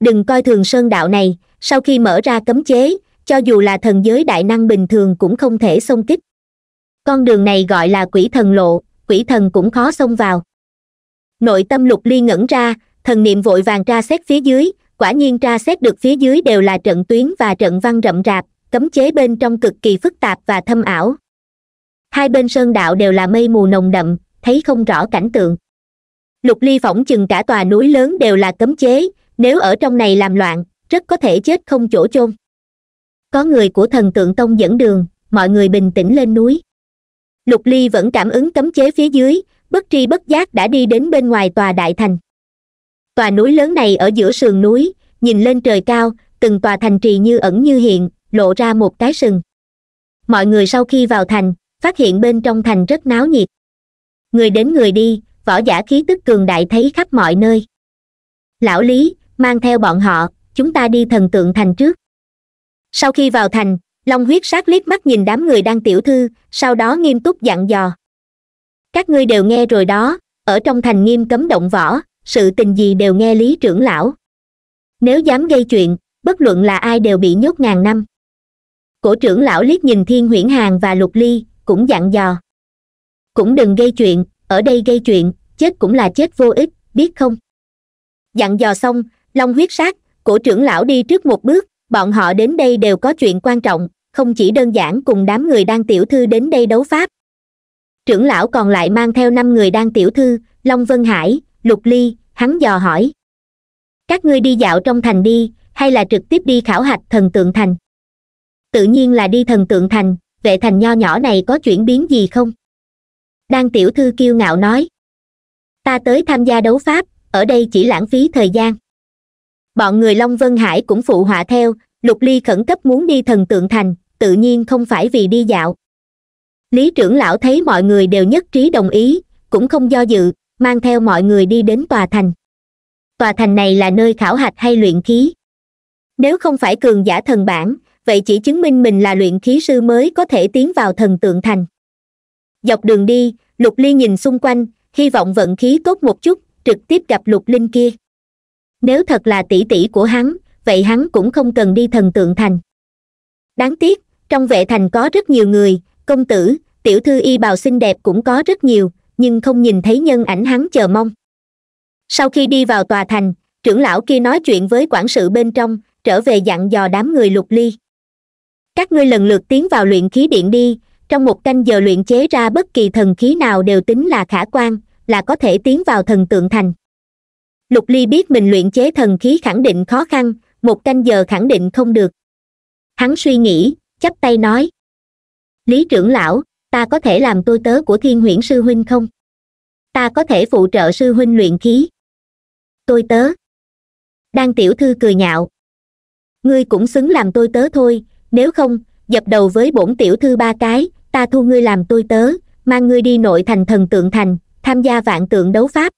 Đừng coi thường sơn đạo này, sau khi mở ra cấm chế, cho dù là thần giới đại năng bình thường cũng không thể xông kích con đường này gọi là quỷ thần lộ, quỷ thần cũng khó xông vào. Nội tâm lục ly ngẩn ra, thần niệm vội vàng tra xét phía dưới, quả nhiên tra xét được phía dưới đều là trận tuyến và trận văn rậm rạp, cấm chế bên trong cực kỳ phức tạp và thâm ảo. Hai bên sơn đạo đều là mây mù nồng đậm, thấy không rõ cảnh tượng. Lục ly phỏng chừng cả tòa núi lớn đều là cấm chế, nếu ở trong này làm loạn, rất có thể chết không chỗ chôn. Có người của thần tượng tông dẫn đường, mọi người bình tĩnh lên núi lục ly vẫn cảm ứng cấm chế phía dưới, bất tri bất giác đã đi đến bên ngoài tòa đại thành. Tòa núi lớn này ở giữa sườn núi, nhìn lên trời cao, từng tòa thành trì như ẩn như hiện, lộ ra một cái sừng. Mọi người sau khi vào thành, phát hiện bên trong thành rất náo nhiệt. Người đến người đi, võ giả khí tức cường đại thấy khắp mọi nơi. Lão lý, mang theo bọn họ, chúng ta đi thần tượng thành trước. Sau khi vào thành long huyết sát liếc mắt nhìn đám người đang tiểu thư, sau đó nghiêm túc dặn dò. Các ngươi đều nghe rồi đó, ở trong thành nghiêm cấm động võ, sự tình gì đều nghe lý trưởng lão. Nếu dám gây chuyện, bất luận là ai đều bị nhốt ngàn năm. Cổ trưởng lão liếc nhìn thiên huyễn hàng và lục ly, cũng dặn dò. Cũng đừng gây chuyện, ở đây gây chuyện, chết cũng là chết vô ích, biết không? Dặn dò xong, long huyết sát, cổ trưởng lão đi trước một bước, bọn họ đến đây đều có chuyện quan trọng không chỉ đơn giản cùng đám người đang tiểu thư đến đây đấu pháp. Trưởng lão còn lại mang theo năm người đang tiểu thư, long vân hải, lục ly, hắn dò hỏi. Các ngươi đi dạo trong thành đi, hay là trực tiếp đi khảo hạch thần tượng thành? Tự nhiên là đi thần tượng thành, vệ thành nho nhỏ này có chuyển biến gì không? Đang tiểu thư kiêu ngạo nói. Ta tới tham gia đấu pháp, ở đây chỉ lãng phí thời gian. Bọn người long vân hải cũng phụ họa theo, lục ly khẩn cấp muốn đi thần tượng thành tự nhiên không phải vì đi dạo. Lý trưởng lão thấy mọi người đều nhất trí đồng ý, cũng không do dự, mang theo mọi người đi đến tòa thành. Tòa thành này là nơi khảo hạch hay luyện khí? Nếu không phải cường giả thần bản vậy chỉ chứng minh mình là luyện khí sư mới có thể tiến vào thần tượng thành. Dọc đường đi, lục ly nhìn xung quanh, hy vọng vận khí tốt một chút, trực tiếp gặp lục linh kia. Nếu thật là tỷ tỷ của hắn, vậy hắn cũng không cần đi thần tượng thành. Đáng tiếc trong vệ thành có rất nhiều người, công tử, tiểu thư y bào xinh đẹp cũng có rất nhiều, nhưng không nhìn thấy nhân ảnh hắn chờ mong. Sau khi đi vào tòa thành, trưởng lão kia nói chuyện với quản sự bên trong, trở về dặn dò đám người lục ly. Các ngươi lần lượt tiến vào luyện khí điện đi, trong một canh giờ luyện chế ra bất kỳ thần khí nào đều tính là khả quan, là có thể tiến vào thần tượng thành. Lục ly biết mình luyện chế thần khí khẳng định khó khăn, một canh giờ khẳng định không được. Hắn suy nghĩ chắp tay nói. Lý trưởng lão, ta có thể làm tôi tớ của thiên huyễn sư huynh không? Ta có thể phụ trợ sư huynh luyện khí. Tôi tớ. Đang tiểu thư cười nhạo. Ngươi cũng xứng làm tôi tớ thôi, nếu không, dập đầu với bổn tiểu thư ba cái, ta thu ngươi làm tôi tớ, mang ngươi đi nội thành thần tượng thành, tham gia vạn tượng đấu pháp.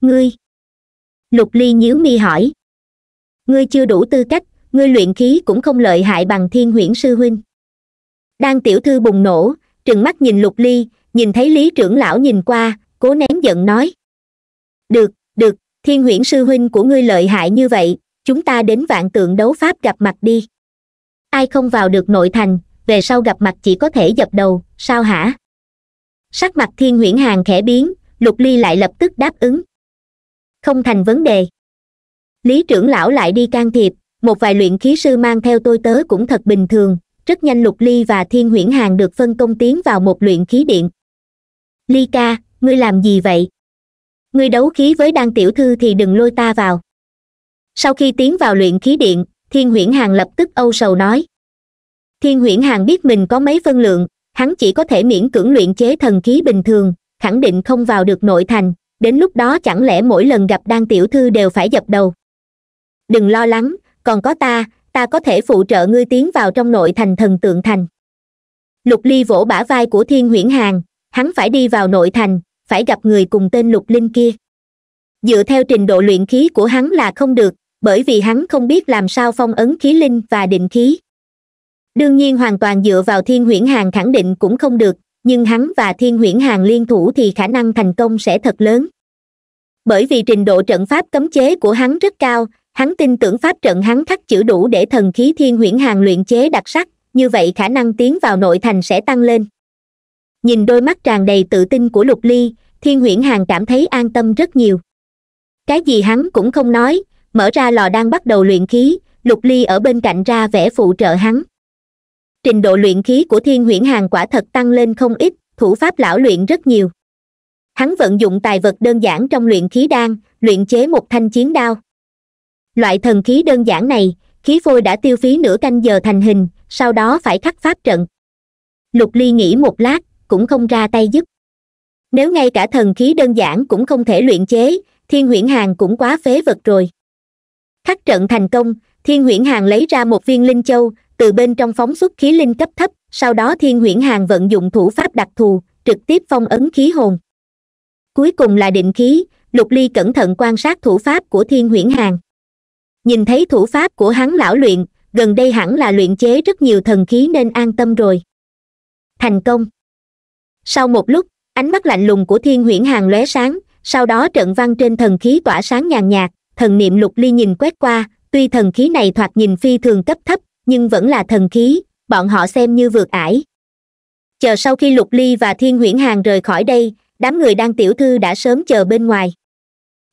Ngươi. Lục ly nhíu mi hỏi. Ngươi chưa đủ tư cách ngươi luyện khí cũng không lợi hại bằng thiên huyễn sư huynh. Đang tiểu thư bùng nổ, trừng mắt nhìn lục ly, nhìn thấy lý trưởng lão nhìn qua, cố nén giận nói. Được được, thiên huyễn sư huynh của ngươi lợi hại như vậy, chúng ta đến vạn tượng đấu pháp gặp mặt đi. Ai không vào được nội thành, về sau gặp mặt chỉ có thể dập đầu, sao hả? Sắc mặt thiên huyễn hàng khẽ biến, lục ly lại lập tức đáp ứng. Không thành vấn đề. Lý trưởng lão lại đi can thiệp một vài luyện khí sư mang theo tôi tớ cũng thật bình thường, rất nhanh lục ly và thiên huyễn hàng được phân công tiến vào một luyện khí điện. Ly ca, ngươi làm gì vậy? Ngươi đấu khí với đan tiểu thư thì đừng lôi ta vào. Sau khi tiến vào luyện khí điện, thiên huyễn hàng lập tức âu sầu nói. Thiên huyễn hàng biết mình có mấy phân lượng, hắn chỉ có thể miễn cưỡng luyện chế thần khí bình thường, khẳng định không vào được nội thành, đến lúc đó chẳng lẽ mỗi lần gặp đan tiểu thư đều phải dập đầu. Đừng lo lắng còn có ta ta có thể phụ trợ ngươi tiến vào trong nội thành thần tượng thành. Lục ly vỗ bả vai của thiên huyễn hàn hắn phải đi vào nội thành, phải gặp người cùng tên lục linh kia. Dựa theo trình độ luyện khí của hắn là không được, bởi vì hắn không biết làm sao phong ấn khí linh và định khí. Đương nhiên hoàn toàn dựa vào thiên huyễn hàn khẳng định cũng không được, nhưng hắn và thiên huyễn hàn liên thủ thì khả năng thành công sẽ thật lớn. Bởi vì trình độ trận pháp cấm chế của hắn rất cao hắn tin tưởng pháp trận hắn khắc chữ đủ để thần khí thiên huyễn hàng luyện chế đặc sắc, như vậy khả năng tiến vào nội thành sẽ tăng lên. Nhìn đôi mắt tràn đầy tự tin của lục ly, thiên huyễn hàng cảm thấy an tâm rất nhiều. Cái gì hắn cũng không nói, mở ra lò đang bắt đầu luyện khí, lục ly ở bên cạnh ra vẻ phụ trợ hắn. Trình độ luyện khí của thiên huyễn hàng quả thật tăng lên không ít, thủ pháp lão luyện rất nhiều. Hắn vận dụng tài vật đơn giản trong luyện khí đan, luyện chế một thanh chiến đao loại thần khí đơn giản này, khí phôi đã tiêu phí nửa canh giờ thành hình, sau đó phải khắc pháp trận. Lục ly nghĩ một lát, cũng không ra tay giúp. Nếu ngay cả thần khí đơn giản cũng không thể luyện chế, thiên huyễn hàng cũng quá phế vật rồi. Khắc trận thành công, thiên huyễn hàng lấy ra một viên linh châu, từ bên trong phóng xuất khí linh cấp thấp, sau đó thiên huyễn hàng vận dụng thủ pháp đặc thù, trực tiếp phong ấn khí hồn. Cuối cùng là định khí, lục ly cẩn thận quan sát thủ pháp của thiên huyễn hàng nhìn thấy thủ pháp của hắn lão luyện, gần đây hẳn là luyện chế rất nhiều thần khí nên an tâm rồi. Thành công. Sau một lúc, ánh mắt lạnh lùng của thiên huyễn hàng lóe sáng, sau đó trận văn trên thần khí tỏa sáng nhàn nhạt, thần niệm lục ly nhìn quét qua, tuy thần khí này thoạt nhìn phi thường cấp thấp, nhưng vẫn là thần khí, bọn họ xem như vượt ải. Chờ sau khi lục ly và thiên huyễn hàng rời khỏi đây, đám người đang tiểu thư đã sớm chờ bên ngoài.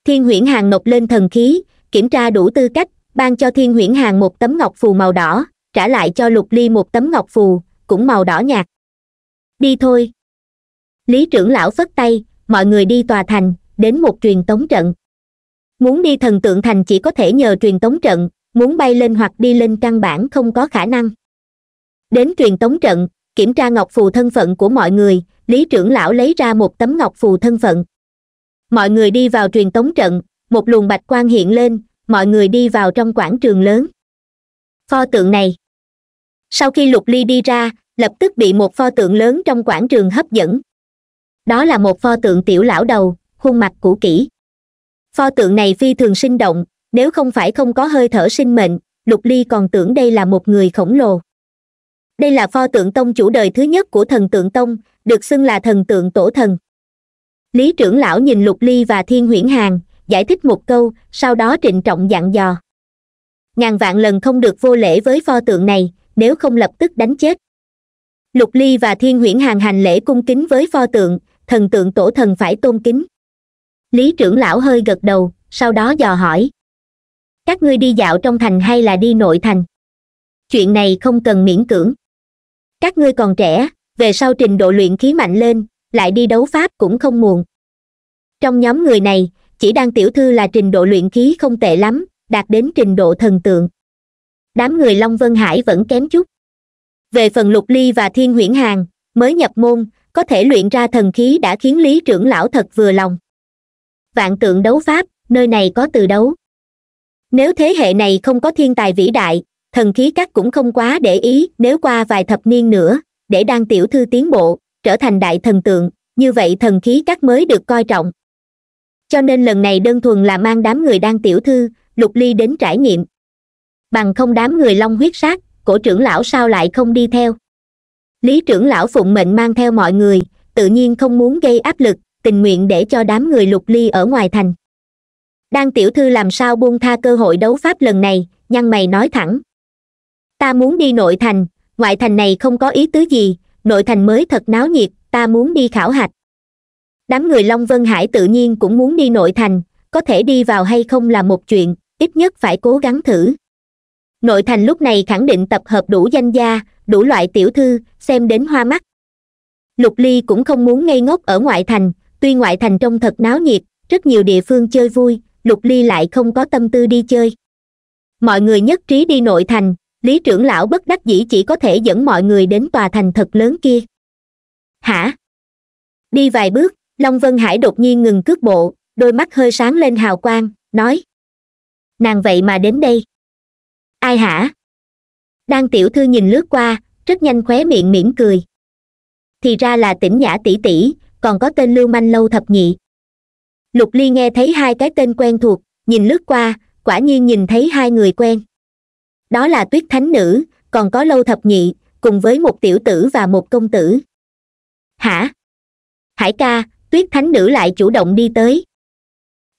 Thiên huyễn hàng nộp lên thần khí kiểm tra đủ tư cách, ban cho thiên huyễn hàng một tấm ngọc phù màu đỏ, trả lại cho lục ly một tấm ngọc phù, cũng màu đỏ nhạt. Đi thôi. Lý trưởng lão phất tay, mọi người đi tòa thành, đến một truyền tống trận. Muốn đi thần tượng thành chỉ có thể nhờ truyền tống trận, muốn bay lên hoặc đi lên căn bản không có khả năng. Đến truyền tống trận, kiểm tra ngọc phù thân phận của mọi người, lý trưởng lão lấy ra một tấm ngọc phù thân phận. Mọi người đi vào truyền tống trận một luồng bạch quang hiện lên, mọi người đi vào trong quảng trường lớn. Pho tượng này. Sau khi lục ly đi ra, lập tức bị một pho tượng lớn trong quảng trường hấp dẫn. Đó là một pho tượng tiểu lão đầu, khuôn mặt cũ kỹ. Pho tượng này phi thường sinh động, nếu không phải không có hơi thở sinh mệnh, lục ly còn tưởng đây là một người khổng lồ. Đây là pho tượng tông chủ đời thứ nhất của thần tượng tông, được xưng là thần tượng tổ thần. Lý trưởng lão nhìn lục ly và thiên huyễn hàng giải thích một câu, sau đó trịnh trọng dặn dò. Ngàn vạn lần không được vô lễ với pho tượng này, nếu không lập tức đánh chết. Lục ly và thiên huyễn hàng hành lễ cung kính với pho tượng, thần tượng tổ thần phải tôn kính. Lý trưởng lão hơi gật đầu, sau đó dò hỏi. Các ngươi đi dạo trong thành hay là đi nội thành? Chuyện này không cần miễn cưỡng. Các ngươi còn trẻ, về sau trình độ luyện khí mạnh lên, lại đi đấu pháp cũng không muộn. Trong nhóm người này chỉ đang tiểu thư là trình độ luyện khí không tệ lắm, đạt đến trình độ thần tượng. Đám người long vân hải vẫn kém chút. Về phần lục ly và thiên huyễn hàng, mới nhập môn, có thể luyện ra thần khí đã khiến lý trưởng lão thật vừa lòng. Vạn tượng đấu pháp, nơi này có từ đấu. Nếu thế hệ này không có thiên tài vĩ đại, thần khí các cũng không quá để ý, nếu qua vài thập niên nữa, để đan tiểu thư tiến bộ, trở thành đại thần tượng, như vậy thần khí các mới được coi trọng cho nên lần này đơn thuần là mang đám người đan tiểu thư, lục ly đến trải nghiệm. Bằng không đám người long huyết sát, cổ trưởng lão sao lại không đi theo? Lý trưởng lão phụng mệnh mang theo mọi người, tự nhiên không muốn gây áp lực, tình nguyện để cho đám người lục ly ở ngoài thành. Đang tiểu thư làm sao buông tha cơ hội đấu pháp lần này, nhăn mày nói thẳng. Ta muốn đi nội thành, ngoại thành này không có ý tứ gì, nội thành mới thật náo nhiệt, ta muốn đi khảo hạch đám người long vân hải tự nhiên cũng muốn đi nội thành, có thể đi vào hay không là một chuyện, ít nhất phải cố gắng thử. Nội thành lúc này khẳng định tập hợp đủ danh gia, đủ loại tiểu thư, xem đến hoa mắt. Lục ly cũng không muốn ngây ngốc ở ngoại thành, tuy ngoại thành trông thật náo nhiệt, rất nhiều địa phương chơi vui, lục ly lại không có tâm tư đi chơi. Mọi người nhất trí đi nội thành, lý trưởng lão bất đắc dĩ chỉ có thể dẫn mọi người đến tòa thành thật lớn kia. Hả? Đi vài bước long vân hải đột nhiên ngừng cước bộ, đôi mắt hơi sáng lên hào quang, nói. Nàng vậy mà đến đây. Ai hả? Đang tiểu thư nhìn lướt qua, rất nhanh khóe miệng mỉm cười. Thì ra là tỉnh nhã tỷ tỷ, còn có tên lưu manh lâu thập nhị. Lục ly nghe thấy hai cái tên quen thuộc, nhìn lướt qua, quả nhiên nhìn thấy hai người quen. Đó là tuyết thánh nữ, còn có lâu thập nhị, cùng với một tiểu tử và một công tử. Hả? Hải ca tuyết thánh nữ lại chủ động đi tới.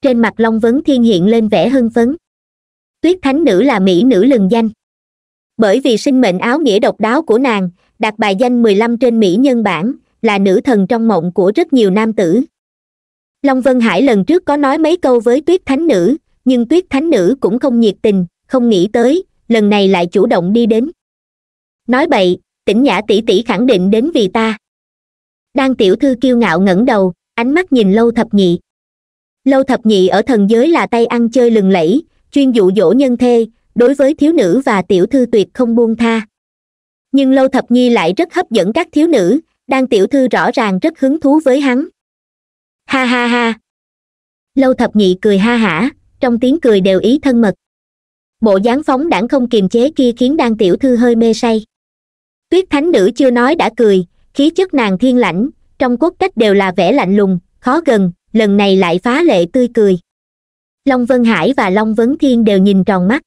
Trên mặt long vấn thiên hiện lên vẻ hưng phấn. Tuyết thánh nữ là mỹ nữ lừng danh. Bởi vì sinh mệnh áo nghĩa độc đáo của nàng đạt bài danh mười lăm trên mỹ nhân bản là nữ thần trong mộng của rất nhiều nam tử. Long vân hải lần trước có nói mấy câu với tuyết thánh nữ, nhưng tuyết thánh nữ cũng không nhiệt tình, không nghĩ tới, lần này lại chủ động đi đến. Nói bậy, tỉnh nhã tỷ tỷ khẳng định đến vì ta đang tiểu thư kiêu ngạo ngẩng đầu, ánh mắt nhìn lâu thập nhị. Lâu thập nhị ở thần giới là tay ăn chơi lừng lẫy, chuyên dụ dỗ nhân thê, đối với thiếu nữ và tiểu thư tuyệt không buông tha. Nhưng lâu thập nhi lại rất hấp dẫn các thiếu nữ đang tiểu thư rõ ràng rất hứng thú với hắn. Ha ha ha. Lâu thập nhị cười ha hả, trong tiếng cười đều ý thân mật. Bộ dáng phóng đãng không kiềm chế kia khiến đan tiểu thư hơi mê say. Tuyết thánh nữ chưa nói đã cười khí chất nàng thiên lãnh, trong cốt cách đều là vẻ lạnh lùng, khó gần, lần này lại phá lệ tươi cười. Long vân hải và long vấn thiên đều nhìn tròn mắt.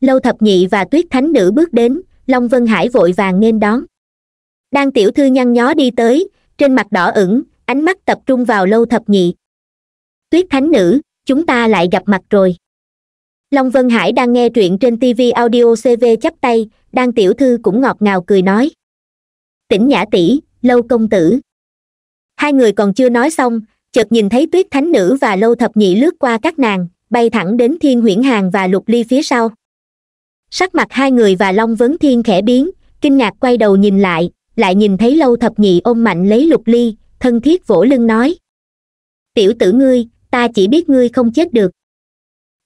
Lâu thập nhị và tuyết thánh nữ bước đến, long vân hải vội vàng nên đón. Đang tiểu thư nhăn nhó đi tới, trên mặt đỏ ửng, ánh mắt tập trung vào lâu thập nhị. Tuyết thánh nữ, chúng ta lại gặp mặt rồi. Long vân hải đang nghe truyện trên tv audio cv chắp tay, đang tiểu thư cũng ngọt ngào cười nói tỉnh nhã tỷ lâu công tử. Hai người còn chưa nói xong, chợt nhìn thấy tuyết thánh nữ và lâu thập nhị lướt qua các nàng, bay thẳng đến thiên huyễn hàng và lục ly phía sau. Sắc mặt hai người và long vấn thiên khẽ biến, kinh ngạc quay đầu nhìn lại lại nhìn thấy lâu thập nhị ôm mạnh lấy lục ly, thân thiết vỗ lưng nói. Tiểu tử ngươi, ta chỉ biết ngươi không chết được.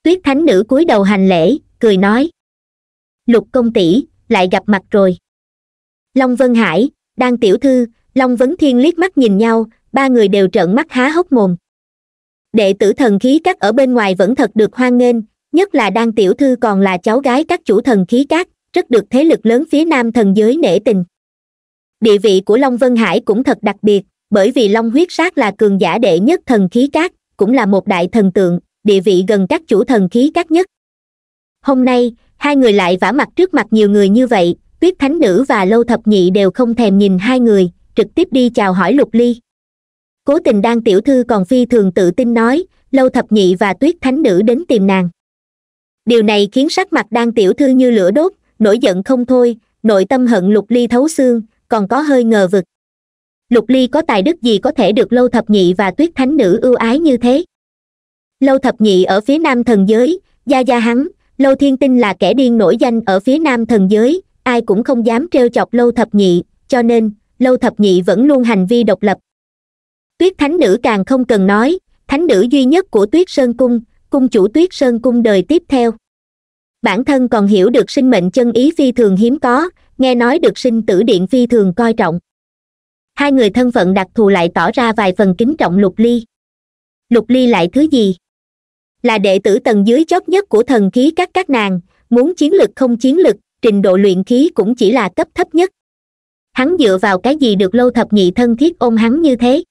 Tuyết thánh nữ cúi đầu hành lễ, cười nói. Lục công tỷ, lại gặp mặt rồi long vân hải, Đan tiểu thư, long vấn thiên liếc mắt nhìn nhau, ba người đều trợn mắt há hốc mồm. Đệ tử thần khí các ở bên ngoài vẫn thật được hoan nghênh, nhất là Đan tiểu thư còn là cháu gái các chủ thần khí các, rất được thế lực lớn phía nam thần giới nể tình. Địa vị của long vân hải cũng thật đặc biệt, bởi vì long huyết sát là cường giả đệ nhất thần khí các, cũng là một đại thần tượng, địa vị gần các chủ thần khí các nhất. Hôm nay, hai người lại vả mặt trước mặt nhiều người như vậy tuyết thánh nữ và lâu thập nhị đều không thèm nhìn hai người, trực tiếp đi chào hỏi lục ly. Cố tình đang tiểu thư còn phi thường tự tin nói lâu thập nhị và tuyết thánh nữ đến tìm nàng. Điều này khiến sắc mặt đang tiểu thư như lửa đốt, nổi giận không thôi, nội tâm hận lục ly thấu xương, còn có hơi ngờ vực. Lục ly có tài đức gì có thể được lâu thập nhị và tuyết thánh nữ ưu ái như thế? Lâu thập nhị ở phía nam thần giới, gia gia hắn lâu thiên tinh là kẻ điên nổi danh ở phía nam thần giới ai cũng không dám trêu chọc lâu thập nhị, cho nên, lâu thập nhị vẫn luôn hành vi độc lập. Tuyết thánh nữ càng không cần nói, thánh nữ duy nhất của tuyết sơn cung cung chủ tuyết sơn cung đời tiếp theo. Bản thân còn hiểu được sinh mệnh chân ý phi thường hiếm có, nghe nói được sinh tử điện phi thường coi trọng. Hai người thân phận đặc thù lại tỏ ra vài phần kính trọng lục ly. Lục ly lại thứ gì? Là đệ tử tầng dưới chót nhất của thần khí các các nàng, muốn chiến lực không chiến lực trình độ luyện khí cũng chỉ là cấp thấp nhất. Hắn dựa vào cái gì được lâu thập nhị thân thiết ôm hắn như thế?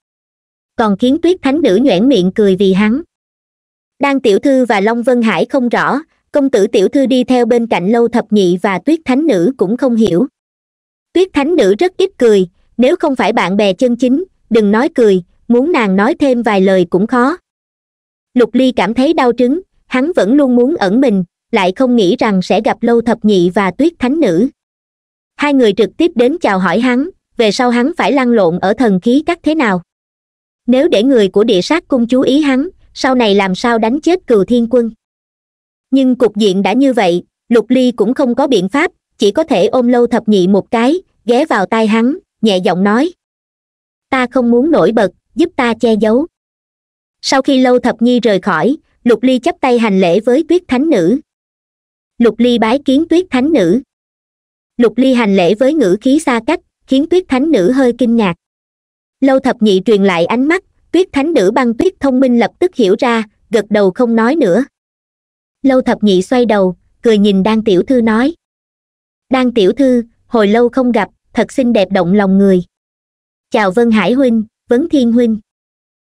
Còn khiến tuyết thánh nữ nhoẻn miệng cười vì hắn. Đang tiểu thư và long vân hải không rõ, công tử tiểu thư đi theo bên cạnh lâu thập nhị và tuyết thánh nữ cũng không hiểu. Tuyết thánh nữ rất ít cười, nếu không phải bạn bè chân chính, đừng nói cười, muốn nàng nói thêm vài lời cũng khó. Lục ly cảm thấy đau trứng, hắn vẫn luôn muốn ẩn mình lại không nghĩ rằng sẽ gặp lâu thập nhị và tuyết thánh nữ. Hai người trực tiếp đến chào hỏi hắn, về sau hắn phải lăn lộn ở thần khí các thế nào. Nếu để người của địa sát cung chú ý hắn, sau này làm sao đánh chết cừu thiên quân? Nhưng cục diện đã như vậy, lục ly cũng không có biện pháp, chỉ có thể ôm lâu thập nhị một cái, ghé vào tai hắn, nhẹ giọng nói. Ta không muốn nổi bật, giúp ta che giấu. Sau khi lâu thập nhi rời khỏi, lục ly chấp tay hành lễ với tuyết thánh nữ lục ly bái kiến tuyết thánh nữ. Lục ly hành lễ với ngữ khí xa cách, khiến tuyết thánh nữ hơi kinh ngạc. Lâu thập nhị truyền lại ánh mắt, tuyết thánh nữ băng tuyết thông minh lập tức hiểu ra, gật đầu không nói nữa. Lâu thập nhị xoay đầu, cười nhìn đan tiểu thư nói. Đan tiểu thư, hồi lâu không gặp, thật xinh đẹp động lòng người. Chào vân hải huynh, vấn thiên huynh.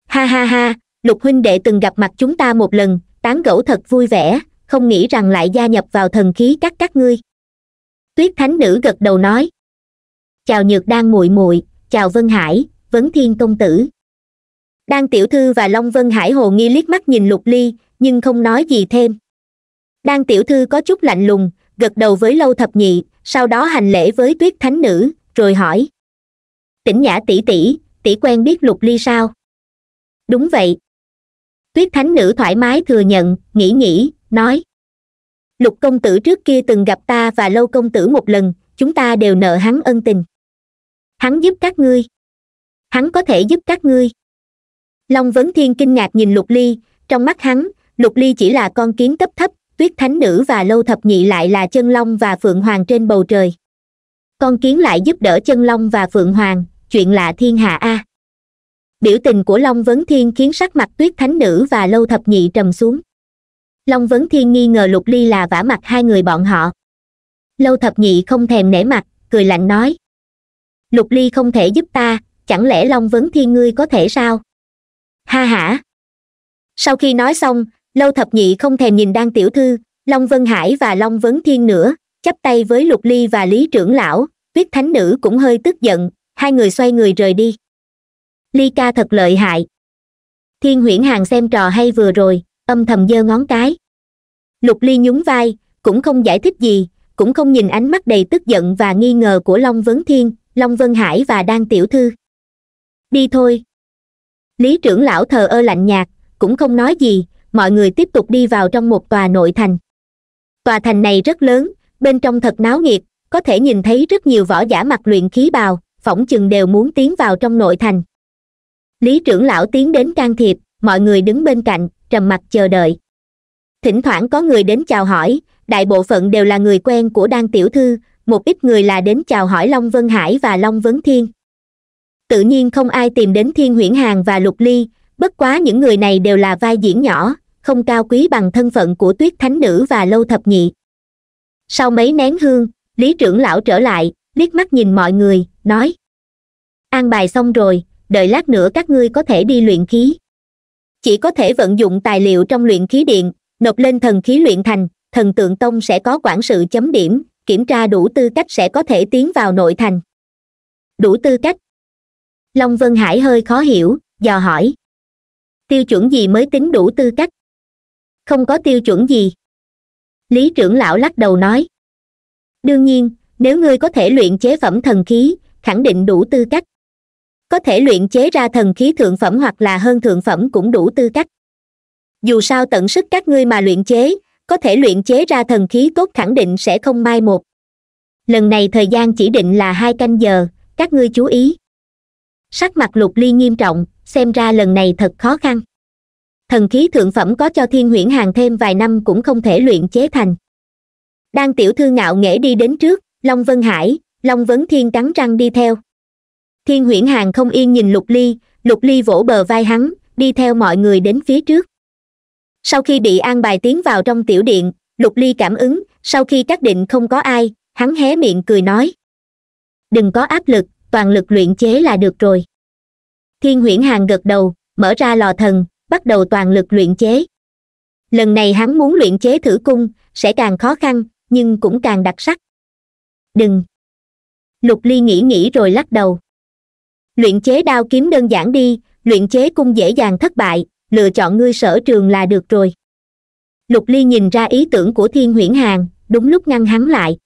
Ha ha ha, lục huynh đệ từng gặp mặt chúng ta một lần, tán gẫu thật vui vẻ không nghĩ rằng lại gia nhập vào thần khí các các ngươi. Tuyết thánh nữ gật đầu nói. Chào nhược đan muội muội, chào vân hải, vấn thiên công tử. Đan tiểu thư và long vân hải hồ nghi liếc mắt nhìn lục ly, nhưng không nói gì thêm. Đan tiểu thư có chút lạnh lùng, gật đầu với lâu thập nhị, sau đó hành lễ với tuyết thánh nữ, rồi hỏi. Tỉnh nhã tỷ tỷ tỷ quen biết lục ly sao? Đúng vậy. Tuyết thánh nữ thoải mái thừa nhận, nghĩ nghĩ nói. Lục công tử trước kia từng gặp ta và lâu công tử một lần, chúng ta đều nợ hắn ân tình. Hắn giúp các ngươi. Hắn có thể giúp các ngươi. Long vấn thiên kinh ngạc nhìn lục ly, trong mắt hắn, lục ly chỉ là con kiến cấp thấp, tuyết thánh nữ và lâu thập nhị lại là chân long và phượng hoàng trên bầu trời. Con kiến lại giúp đỡ chân long và phượng hoàng, chuyện lạ thiên hạ a. Biểu tình của long vấn thiên khiến sắc mặt tuyết thánh nữ và lâu thập nhị trầm xuống long vấn thiên nghi ngờ lục ly là vả mặt hai người bọn họ. Lâu thập nhị không thèm nể mặt, cười lạnh nói. Lục ly không thể giúp ta, chẳng lẽ long vấn thiên ngươi có thể sao? Ha hả sau khi nói xong, lâu thập nhị không thèm nhìn đan tiểu thư, long vân hải và long vấn thiên nữa, chắp tay với lục ly và lý trưởng lão, tuyết thánh nữ cũng hơi tức giận, hai người xoay người rời đi. Ly ca thật lợi hại. Thiên huyễn hàng xem trò hay vừa rồi âm thầm giơ ngón cái. Lục ly nhún vai, cũng không giải thích gì, cũng không nhìn ánh mắt đầy tức giận và nghi ngờ của long vấn thiên, long vân hải và đan tiểu thư. Đi thôi. Lý trưởng lão thờ ơ lạnh nhạt, cũng không nói gì, mọi người tiếp tục đi vào trong một tòa nội thành. Tòa thành này rất lớn, bên trong thật náo nhiệt, có thể nhìn thấy rất nhiều võ giả mặc luyện khí bào, phỏng chừng đều muốn tiến vào trong nội thành. Lý trưởng lão tiến đến can thiệp, mọi người đứng bên cạnh trầm mặc chờ đợi. Thỉnh thoảng có người đến chào hỏi, đại bộ phận đều là người quen của đan tiểu thư, một ít người là đến chào hỏi long vân hải và long vấn thiên. Tự nhiên không ai tìm đến thiên huyễn hàng và lục ly, bất quá những người này đều là vai diễn nhỏ, không cao quý bằng thân phận của tuyết thánh nữ và lâu thập nhị. Sau mấy nén hương, lý trưởng lão trở lại, liếc mắt nhìn mọi người, nói, an bài xong rồi, đợi lát nữa các ngươi có thể đi luyện khí chỉ có thể vận dụng tài liệu trong luyện khí điện, nộp lên thần khí luyện thành, thần tượng tông sẽ có quản sự chấm điểm, kiểm tra đủ tư cách sẽ có thể tiến vào nội thành. Đủ tư cách. Long vân hải hơi khó hiểu, dò hỏi. Tiêu chuẩn gì mới tính đủ tư cách? Không có tiêu chuẩn gì. Lý trưởng lão lắc đầu nói. Đương nhiên, nếu ngươi có thể luyện chế phẩm thần khí, khẳng định đủ tư cách có thể luyện chế ra thần khí thượng phẩm hoặc là hơn thượng phẩm cũng đủ tư cách. Dù sao tận sức các ngươi mà luyện chế, có thể luyện chế ra thần khí tốt khẳng định sẽ không mai một. Lần này thời gian chỉ định là hai canh giờ, các ngươi chú ý. Sắc mặt lục ly nghiêm trọng, xem ra lần này thật khó khăn. Thần khí thượng phẩm có cho thiên huyễn hàng thêm vài năm cũng không thể luyện chế thành. Đang tiểu thư ngạo nghễ đi đến trước, long vân hải, long vấn thiên cắn răng đi theo thiên huyễn hàng không yên nhìn lục ly lục ly vỗ bờ vai hắn, đi theo mọi người đến phía trước. Sau khi bị an bài tiến vào trong tiểu điện, lục ly cảm ứng, sau khi xác định không có ai, hắn hé miệng cười nói. Đừng có áp lực, toàn lực luyện chế là được rồi. Thiên huyễn hàng gật đầu, mở ra lò thần, bắt đầu toàn lực luyện chế. Lần này hắn muốn luyện chế thử cung, sẽ càng khó khăn, nhưng cũng càng đặc sắc. Đừng. Lục ly nghĩ nghĩ rồi lắc đầu luyện chế đao kiếm đơn giản đi, luyện chế cung dễ dàng thất bại, lựa chọn ngươi sở trường là được rồi. Lục ly nhìn ra ý tưởng của thiên huyễn hàng, đúng lúc ngăn hắn lại.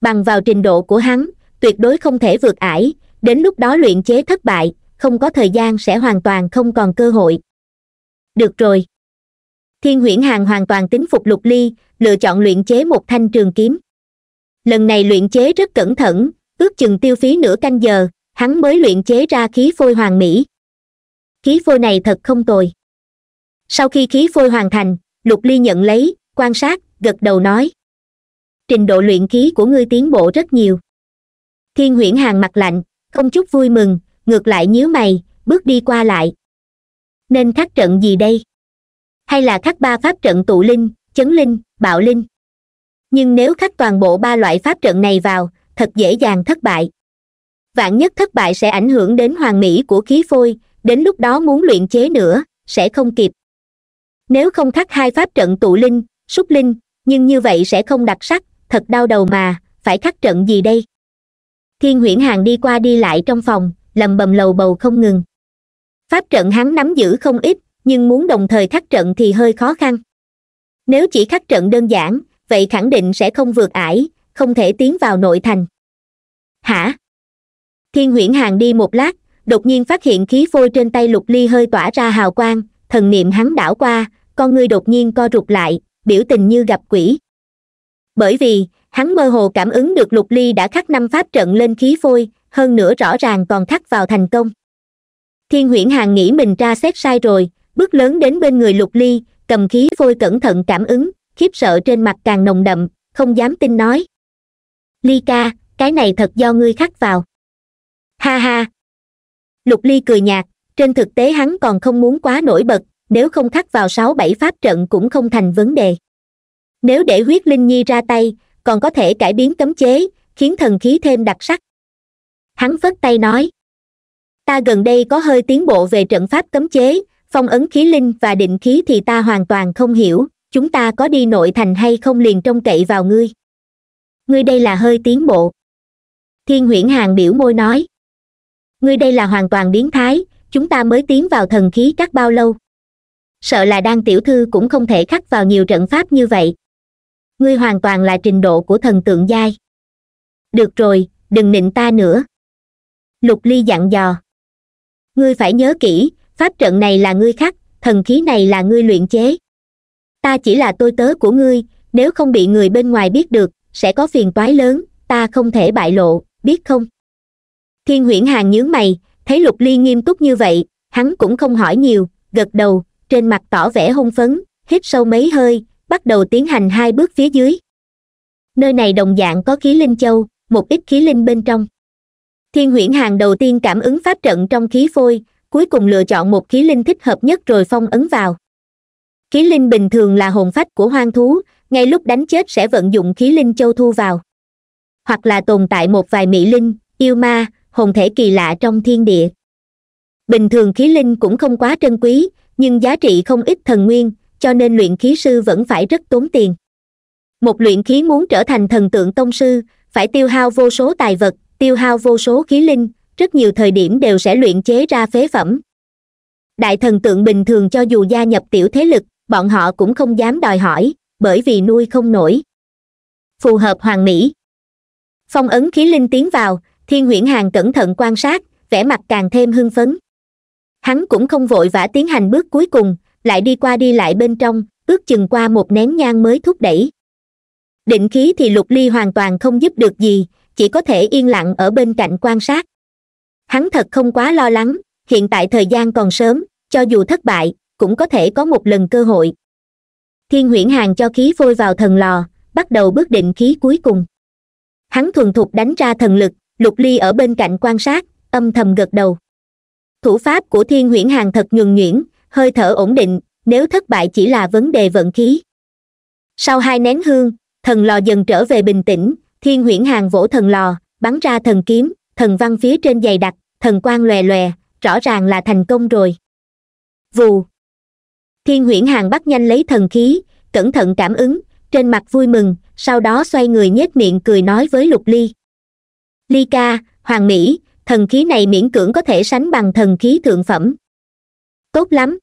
Bằng vào trình độ của hắn, tuyệt đối không thể vượt ải, đến lúc đó luyện chế thất bại, không có thời gian sẽ hoàn toàn không còn cơ hội. Được rồi. Thiên huyễn hàng hoàn toàn tính phục lục ly, lựa chọn luyện chế một thanh trường kiếm. Lần này luyện chế rất cẩn thận, ước chừng tiêu phí nửa canh giờ hắn mới luyện chế ra khí phôi hoàng mỹ. Khí phôi này thật không tồi. Sau khi khí phôi hoàn thành, lục ly nhận lấy, quan sát, gật đầu nói. Trình độ luyện khí của ngươi tiến bộ rất nhiều. Thiên huyễn hàng mặt lạnh, không chút vui mừng, ngược lại nhíu mày, bước đi qua lại. Nên khắc trận gì đây? Hay là khắc ba pháp trận tụ linh, chấn linh, bạo linh? Nhưng nếu khắc toàn bộ ba loại pháp trận này vào, thật dễ dàng thất bại vạn nhất thất bại sẽ ảnh hưởng đến hoàn mỹ của khí phôi, đến lúc đó muốn luyện chế nữa, sẽ không kịp. Nếu không khắc hai pháp trận tụ linh, xúc linh, nhưng như vậy sẽ không đặc sắc, thật đau đầu mà, phải khắc trận gì đây? Thiên huyễn hàng đi qua đi lại trong phòng, lầm bầm lầu bầu không ngừng. Pháp trận hắn nắm giữ không ít, nhưng muốn đồng thời khắc trận thì hơi khó khăn. Nếu chỉ khắc trận đơn giản, vậy khẳng định sẽ không vượt ải, không thể tiến vào nội thành. Hả? Thiên huyễn hàng đi một lát, đột nhiên phát hiện khí phôi trên tay lục ly hơi tỏa ra hào quang, thần niệm hắn đảo qua, con ngươi đột nhiên co rụt lại, biểu tình như gặp quỷ. Bởi vì, hắn mơ hồ cảm ứng được lục ly đã khắc năm pháp trận lên khí phôi, hơn nữa rõ ràng còn khắc vào thành công. Thiên huyễn hàng nghĩ mình tra xét sai rồi, bước lớn đến bên người lục ly, cầm khí phôi cẩn thận cảm ứng, khiếp sợ trên mặt càng nồng đậm, không dám tin nói. Ly ca, cái này thật do ngươi khắc vào ha ha. Lục ly cười nhạt, trên thực tế hắn còn không muốn quá nổi bật, nếu không khắc vào sáu bảy pháp trận cũng không thành vấn đề. Nếu để huyết linh nhi ra tay, còn có thể cải biến cấm chế, khiến thần khí thêm đặc sắc. Hắn phất tay nói, ta gần đây có hơi tiến bộ về trận pháp cấm chế, phong ấn khí linh và định khí thì ta hoàn toàn không hiểu, chúng ta có đi nội thành hay không liền trông cậy vào ngươi. Ngươi đây là hơi tiến bộ. Thiên huyễn hàng biểu môi nói ngươi đây là hoàn toàn biến thái, chúng ta mới tiến vào thần khí các bao lâu? Sợ là đang tiểu thư cũng không thể khắc vào nhiều trận pháp như vậy. Ngươi hoàn toàn là trình độ của thần tượng giai. Được rồi, đừng nịnh ta nữa. Lục ly dặn dò. Ngươi phải nhớ kỹ, pháp trận này là ngươi khắc, thần khí này là ngươi luyện chế. Ta chỉ là tôi tớ của ngươi, nếu không bị người bên ngoài biết được, sẽ có phiền toái lớn, ta không thể bại lộ, biết không? Thiên huyễn hàng nhướng mày, thấy lục ly nghiêm túc như vậy, hắn cũng không hỏi nhiều, gật đầu, trên mặt tỏ vẻ hung phấn, hít sâu mấy hơi, bắt đầu tiến hành hai bước phía dưới. Nơi này đồng dạng có khí linh châu, một ít khí linh bên trong. Thiên huyễn hàng đầu tiên cảm ứng pháp trận trong khí phôi, cuối cùng lựa chọn một khí linh thích hợp nhất rồi phong ấn vào. Khí linh bình thường là hồn phách của hoang thú, ngay lúc đánh chết sẽ vận dụng khí linh châu thu vào. Hoặc là tồn tại một vài mỹ linh, yêu ma hồn thể kỳ lạ trong thiên địa. Bình thường khí linh cũng không quá trân quý, nhưng giá trị không ít thần nguyên, cho nên luyện khí sư vẫn phải rất tốn tiền. Một luyện khí muốn trở thành thần tượng tông sư, phải tiêu hao vô số tài vật, tiêu hao vô số khí linh, rất nhiều thời điểm đều sẽ luyện chế ra phế phẩm. Đại thần tượng bình thường cho dù gia nhập tiểu thế lực, bọn họ cũng không dám đòi hỏi, bởi vì nuôi không nổi. Phù hợp hoàng mỹ. Phong ấn khí linh tiến vào thiên huyễn hàng cẩn thận quan sát, vẻ mặt càng thêm hưng phấn. Hắn cũng không vội vã tiến hành bước cuối cùng, lại đi qua đi lại bên trong, ước chừng qua một nén nhang mới thúc đẩy. Định khí thì lục ly hoàn toàn không giúp được gì, chỉ có thể yên lặng ở bên cạnh quan sát. Hắn thật không quá lo lắng, hiện tại thời gian còn sớm, cho dù thất bại, cũng có thể có một lần cơ hội. Thiên huyễn hàng cho khí phôi vào thần lò, bắt đầu bước định khí cuối cùng. Hắn thuần thục đánh ra thần lực lục ly ở bên cạnh quan sát, âm thầm gật đầu. Thủ pháp của thiên huyễn hàng thật nhuần nhuyễn, hơi thở ổn định, nếu thất bại chỉ là vấn đề vận khí. Sau hai nén hương, thần lò dần trở về bình tĩnh, thiên huyễn hàng vỗ thần lò, bắn ra thần kiếm, thần văn phía trên dày đặc, thần quang lòe lòe, rõ ràng là thành công rồi. Vù. Thiên huyễn hàng bắt nhanh lấy thần khí, cẩn thận cảm ứng, trên mặt vui mừng, sau đó xoay người nhếch miệng cười nói với lục ly ly ca, hoàng mỹ, thần khí này miễn cưỡng có thể sánh bằng thần khí thượng phẩm. Tốt lắm.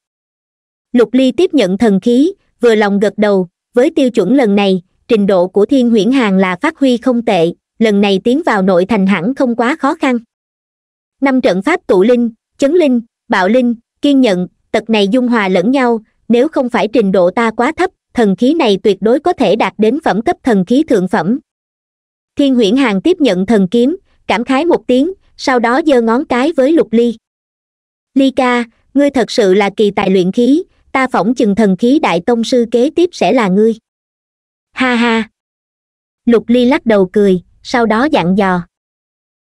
Lục ly tiếp nhận thần khí, vừa lòng gật đầu, với tiêu chuẩn lần này, trình độ của thiên huyễn hàng là phát huy không tệ, lần này tiến vào nội thành hẳn không quá khó khăn. Năm trận pháp tụ linh, chấn linh, bạo linh, kiên nhận, tật này dung hòa lẫn nhau, nếu không phải trình độ ta quá thấp, thần khí này tuyệt đối có thể đạt đến phẩm cấp thần khí thượng phẩm thiên huyễn hàng tiếp nhận thần kiếm, cảm khái một tiếng, sau đó giơ ngón cái với lục ly. Ly ca, ngươi thật sự là kỳ tài luyện khí, ta phỏng chừng thần khí đại tông sư kế tiếp sẽ là ngươi. Ha ha. Lục ly lắc đầu cười, sau đó dặn dò.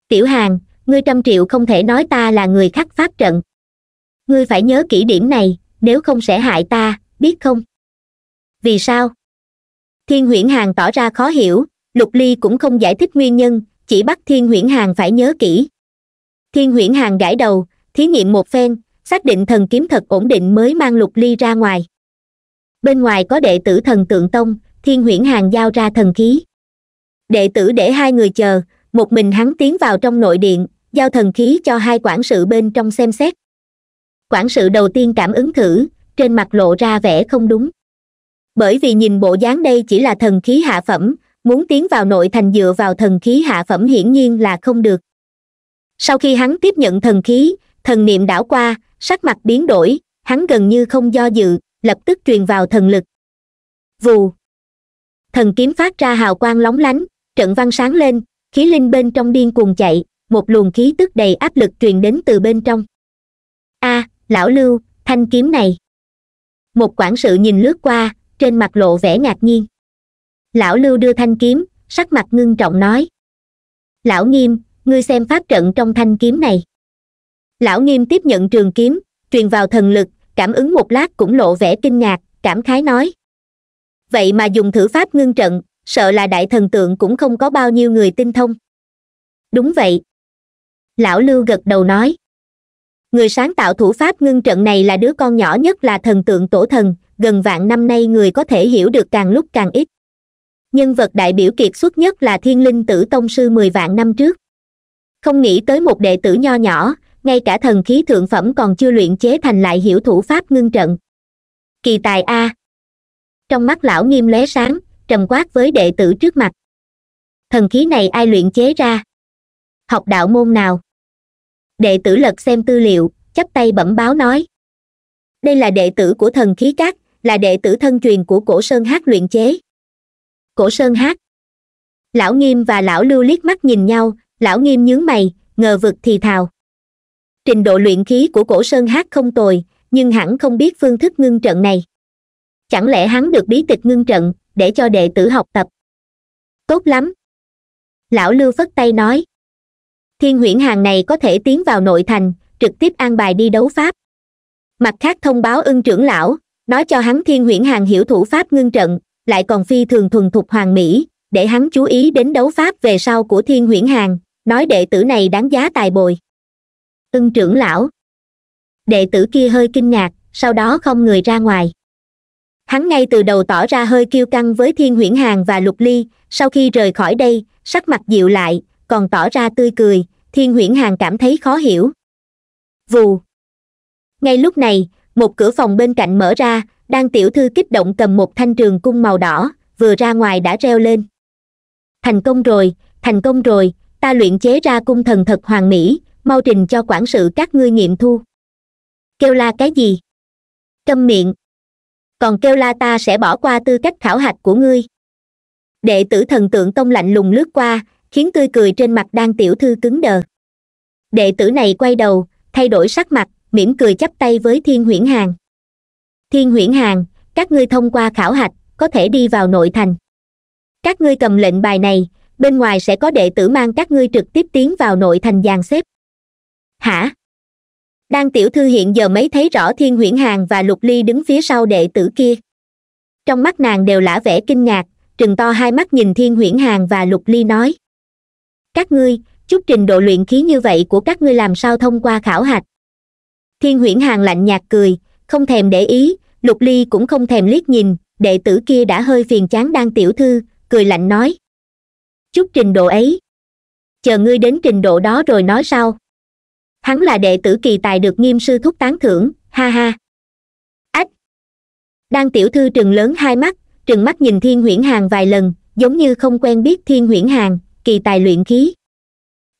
Tiểu hàng, ngươi trăm triệu không thể nói ta là người khắc pháp trận. Ngươi phải nhớ kỹ điểm này, nếu không sẽ hại ta, biết không? Vì sao? Thiên huyễn hàng tỏ ra khó hiểu lục ly cũng không giải thích nguyên nhân, chỉ bắt thiên huyễn hàng phải nhớ kỹ. Thiên huyễn hàng gãi đầu, thí nghiệm một phen, xác định thần kiếm thật ổn định mới mang lục ly ra ngoài. Bên ngoài có đệ tử thần tượng tông, thiên huyễn hàng giao ra thần khí. Đệ tử để hai người chờ, một mình hắn tiến vào trong nội điện, giao thần khí cho hai quản sự bên trong xem xét. Quản sự đầu tiên cảm ứng thử, trên mặt lộ ra vẻ không đúng. Bởi vì nhìn bộ dáng đây chỉ là thần khí hạ phẩm muốn tiến vào nội thành dựa vào thần khí hạ phẩm hiển nhiên là không được. Sau khi hắn tiếp nhận thần khí, thần niệm đảo qua, sắc mặt biến đổi, hắn gần như không do dự, lập tức truyền vào thần lực. Vù. Thần kiếm phát ra hào quang lóng lánh, trận văn sáng lên, khí linh bên trong điên cuồng chạy, một luồng khí tức đầy áp lực truyền đến từ bên trong. A, lão lưu, thanh kiếm này. Một quản sự nhìn lướt qua, trên mặt lộ vẻ ngạc nhiên lão lưu đưa thanh kiếm, sắc mặt ngưng trọng nói. Lão nghiêm, ngươi xem pháp trận trong thanh kiếm này. Lão nghiêm tiếp nhận trường kiếm, truyền vào thần lực, cảm ứng một lát cũng lộ vẻ kinh ngạc, cảm khái nói. Vậy mà dùng thử pháp ngưng trận, sợ là đại thần tượng cũng không có bao nhiêu người tinh thông. Đúng vậy. Lão lưu gật đầu nói. Người sáng tạo thủ pháp ngưng trận này là đứa con nhỏ nhất là thần tượng tổ thần, gần vạn năm nay người có thể hiểu được càng lúc càng ít nhân vật đại biểu kiệt xuất nhất là thiên linh tử tông sư mười vạn năm trước. Không nghĩ tới một đệ tử nho nhỏ, ngay cả thần khí thượng phẩm còn chưa luyện chế thành lại hiểu thủ pháp ngưng trận. Kỳ tài a. Trong mắt lão nghiêm lóe sáng, trầm quát với đệ tử trước mặt. Thần khí này ai luyện chế ra? Học đạo môn nào? Đệ tử lật xem tư liệu, chắp tay bẩm báo nói. Đây là đệ tử của thần khí cát là đệ tử thân truyền của cổ sơn hát luyện chế cổ sơn hát. Lão nghiêm và lão lưu liếc mắt nhìn nhau, lão nghiêm nhướng mày, ngờ vực thì thào. Trình độ luyện khí của cổ sơn hát không tồi, nhưng hẳn không biết phương thức ngưng trận này. Chẳng lẽ hắn được bí tịch ngưng trận, để cho đệ tử học tập? Tốt lắm. Lão lưu phất tay nói. Thiên huyễn hàng này có thể tiến vào nội thành, trực tiếp an bài đi đấu pháp. Mặt khác thông báo ưng trưởng lão, nói cho hắn thiên huyễn hàng hiểu thủ pháp ngưng trận lại còn phi thường thuần thục hoàng mỹ, để hắn chú ý đến đấu pháp về sau của thiên huyễn hàng, nói đệ tử này đáng giá tài bồi. Ưng trưởng lão. Đệ tử kia hơi kinh ngạc, sau đó không người ra ngoài. Hắn ngay từ đầu tỏ ra hơi kiêu căng với thiên huyễn hàng và lục ly, sau khi rời khỏi đây, sắc mặt dịu lại, còn tỏ ra tươi cười, thiên huyễn hàng cảm thấy khó hiểu. Vù. Ngay lúc này, một cửa phòng bên cạnh mở ra đang tiểu thư kích động cầm một thanh trường cung màu đỏ, vừa ra ngoài đã reo lên. Thành công rồi, thành công rồi, ta luyện chế ra cung thần thật hoàn mỹ, mau trình cho quản sự các ngươi nghiệm thu. Kêu la cái gì? Câm miệng. Còn kêu la ta sẽ bỏ qua tư cách khảo hạch của ngươi. Đệ tử thần tượng tông lạnh lùng lướt qua, khiến tươi cười trên mặt đang tiểu thư cứng đờ. Đệ tử này quay đầu, thay đổi sắc mặt, mỉm cười chắp tay với thiên huyễn hàng thiên huyễn hàng, các ngươi thông qua khảo hạch, có thể đi vào nội thành. Các ngươi cầm lệnh bài này, bên ngoài sẽ có đệ tử mang các ngươi trực tiếp tiến vào nội thành dàn xếp. Hả? Đang tiểu thư hiện giờ mới thấy rõ thiên huyễn hàng và lục ly đứng phía sau đệ tử kia. Trong mắt nàng đều lả vẻ kinh ngạc, trừng to hai mắt nhìn thiên huyễn hàng và lục ly nói. Các ngươi, chút trình độ luyện khí như vậy của các ngươi làm sao thông qua khảo hạch? Thiên huyễn hàng lạnh nhạt cười không thèm để ý, lục ly cũng không thèm liếc nhìn, đệ tử kia đã hơi phiền chán đang tiểu thư, cười lạnh nói. Chút trình độ ấy. Chờ ngươi đến trình độ đó rồi nói sau. Hắn là đệ tử kỳ tài được nghiêm sư thúc tán thưởng, ha ha. Ách. Đang tiểu thư trừng lớn hai mắt, trừng mắt nhìn thiên huyễn hàng vài lần, giống như không quen biết thiên huyễn hàng, kỳ tài luyện khí.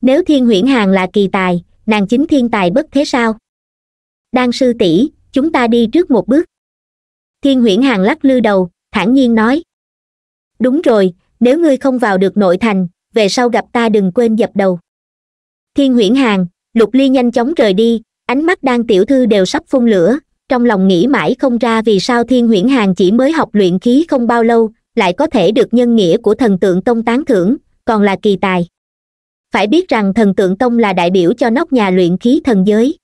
Nếu thiên huyễn hàng là kỳ tài, nàng chính thiên tài bất thế sao? Đang sư tỷ chúng ta đi trước một bước. Thiên huyễn hàng lắc lư đầu, thản nhiên nói. Đúng rồi, nếu ngươi không vào được nội thành, về sau gặp ta đừng quên dập đầu. Thiên huyễn hàng, lục ly nhanh chóng rời đi, ánh mắt đang tiểu thư đều sắp phun lửa, trong lòng nghĩ mãi không ra vì sao thiên huyễn hàng chỉ mới học luyện khí không bao lâu, lại có thể được nhân nghĩa của thần tượng tông tán thưởng, còn là kỳ tài. Phải biết rằng thần tượng tông là đại biểu cho nóc nhà luyện khí thần giới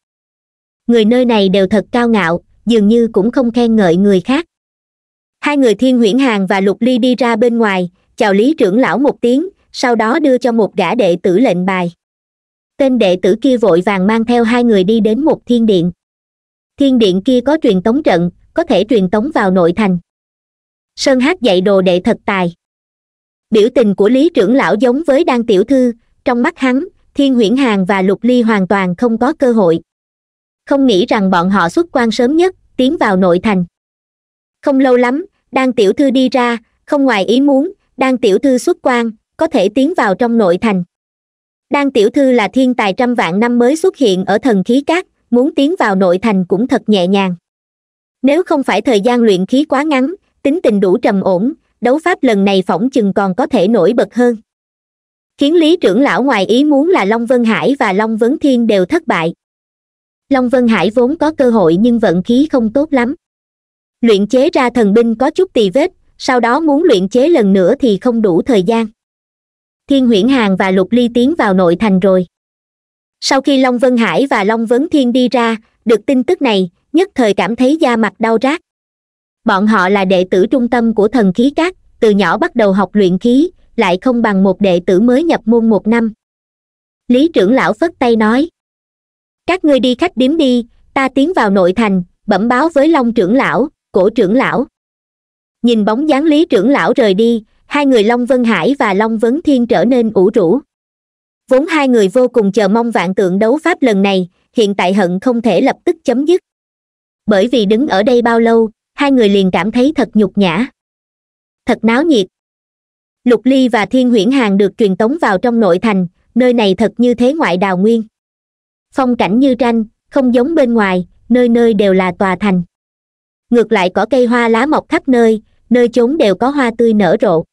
người nơi này đều thật cao ngạo, dường như cũng không khen ngợi người khác. Hai người thiên huyễn hàng và lục ly đi ra bên ngoài, chào lý trưởng lão một tiếng, sau đó đưa cho một gã đệ tử lệnh bài. Tên đệ tử kia vội vàng mang theo hai người đi đến một thiên điện. Thiên điện kia có truyền tống trận, có thể truyền tống vào nội thành. Sơn hát dạy đồ đệ thật tài. Biểu tình của lý trưởng lão giống với đan tiểu thư, trong mắt hắn, thiên huyễn hàng và lục ly hoàn toàn không có cơ hội không nghĩ rằng bọn họ xuất quan sớm nhất, tiến vào nội thành. Không lâu lắm, đan tiểu thư đi ra, không ngoài ý muốn, đan tiểu thư xuất quan, có thể tiến vào trong nội thành. Đan tiểu thư là thiên tài trăm vạn năm mới xuất hiện ở thần khí cát muốn tiến vào nội thành cũng thật nhẹ nhàng. Nếu không phải thời gian luyện khí quá ngắn, tính tình đủ trầm ổn, đấu pháp lần này phỏng chừng còn có thể nổi bật hơn. Khiến lý trưởng lão ngoài ý muốn là long vân hải và long vấn thiên đều thất bại long vân hải vốn có cơ hội nhưng vận khí không tốt lắm. Luyện chế ra thần binh có chút tì vết, sau đó muốn luyện chế lần nữa thì không đủ thời gian. Thiên huyễn hàng và lục ly tiến vào nội thành rồi. Sau khi long vân hải và long vấn thiên đi ra, được tin tức này, nhất thời cảm thấy da mặt đau rát. Bọn họ là đệ tử trung tâm của thần khí cát từ nhỏ bắt đầu học luyện khí, lại không bằng một đệ tử mới nhập môn một năm. Lý trưởng lão phất tay nói các ngươi đi khách điếm đi, ta tiến vào nội thành, bẩm báo với long trưởng lão, cổ trưởng lão. Nhìn bóng dáng lý trưởng lão rời đi, hai người long vân hải và long vấn thiên trở nên ủ rũ. Vốn hai người vô cùng chờ mong vạn tượng đấu pháp lần này, hiện tại hận không thể lập tức chấm dứt. Bởi vì đứng ở đây bao lâu, hai người liền cảm thấy thật nhục nhã. Thật náo nhiệt. Lục ly và thiên huyễn hàng được truyền tống vào trong nội thành, nơi này thật như thế ngoại đào nguyên phong cảnh như tranh, không giống bên ngoài, nơi nơi đều là tòa thành. Ngược lại có cây hoa lá mọc khắp nơi nơi chốn đều có hoa tươi nở rộ.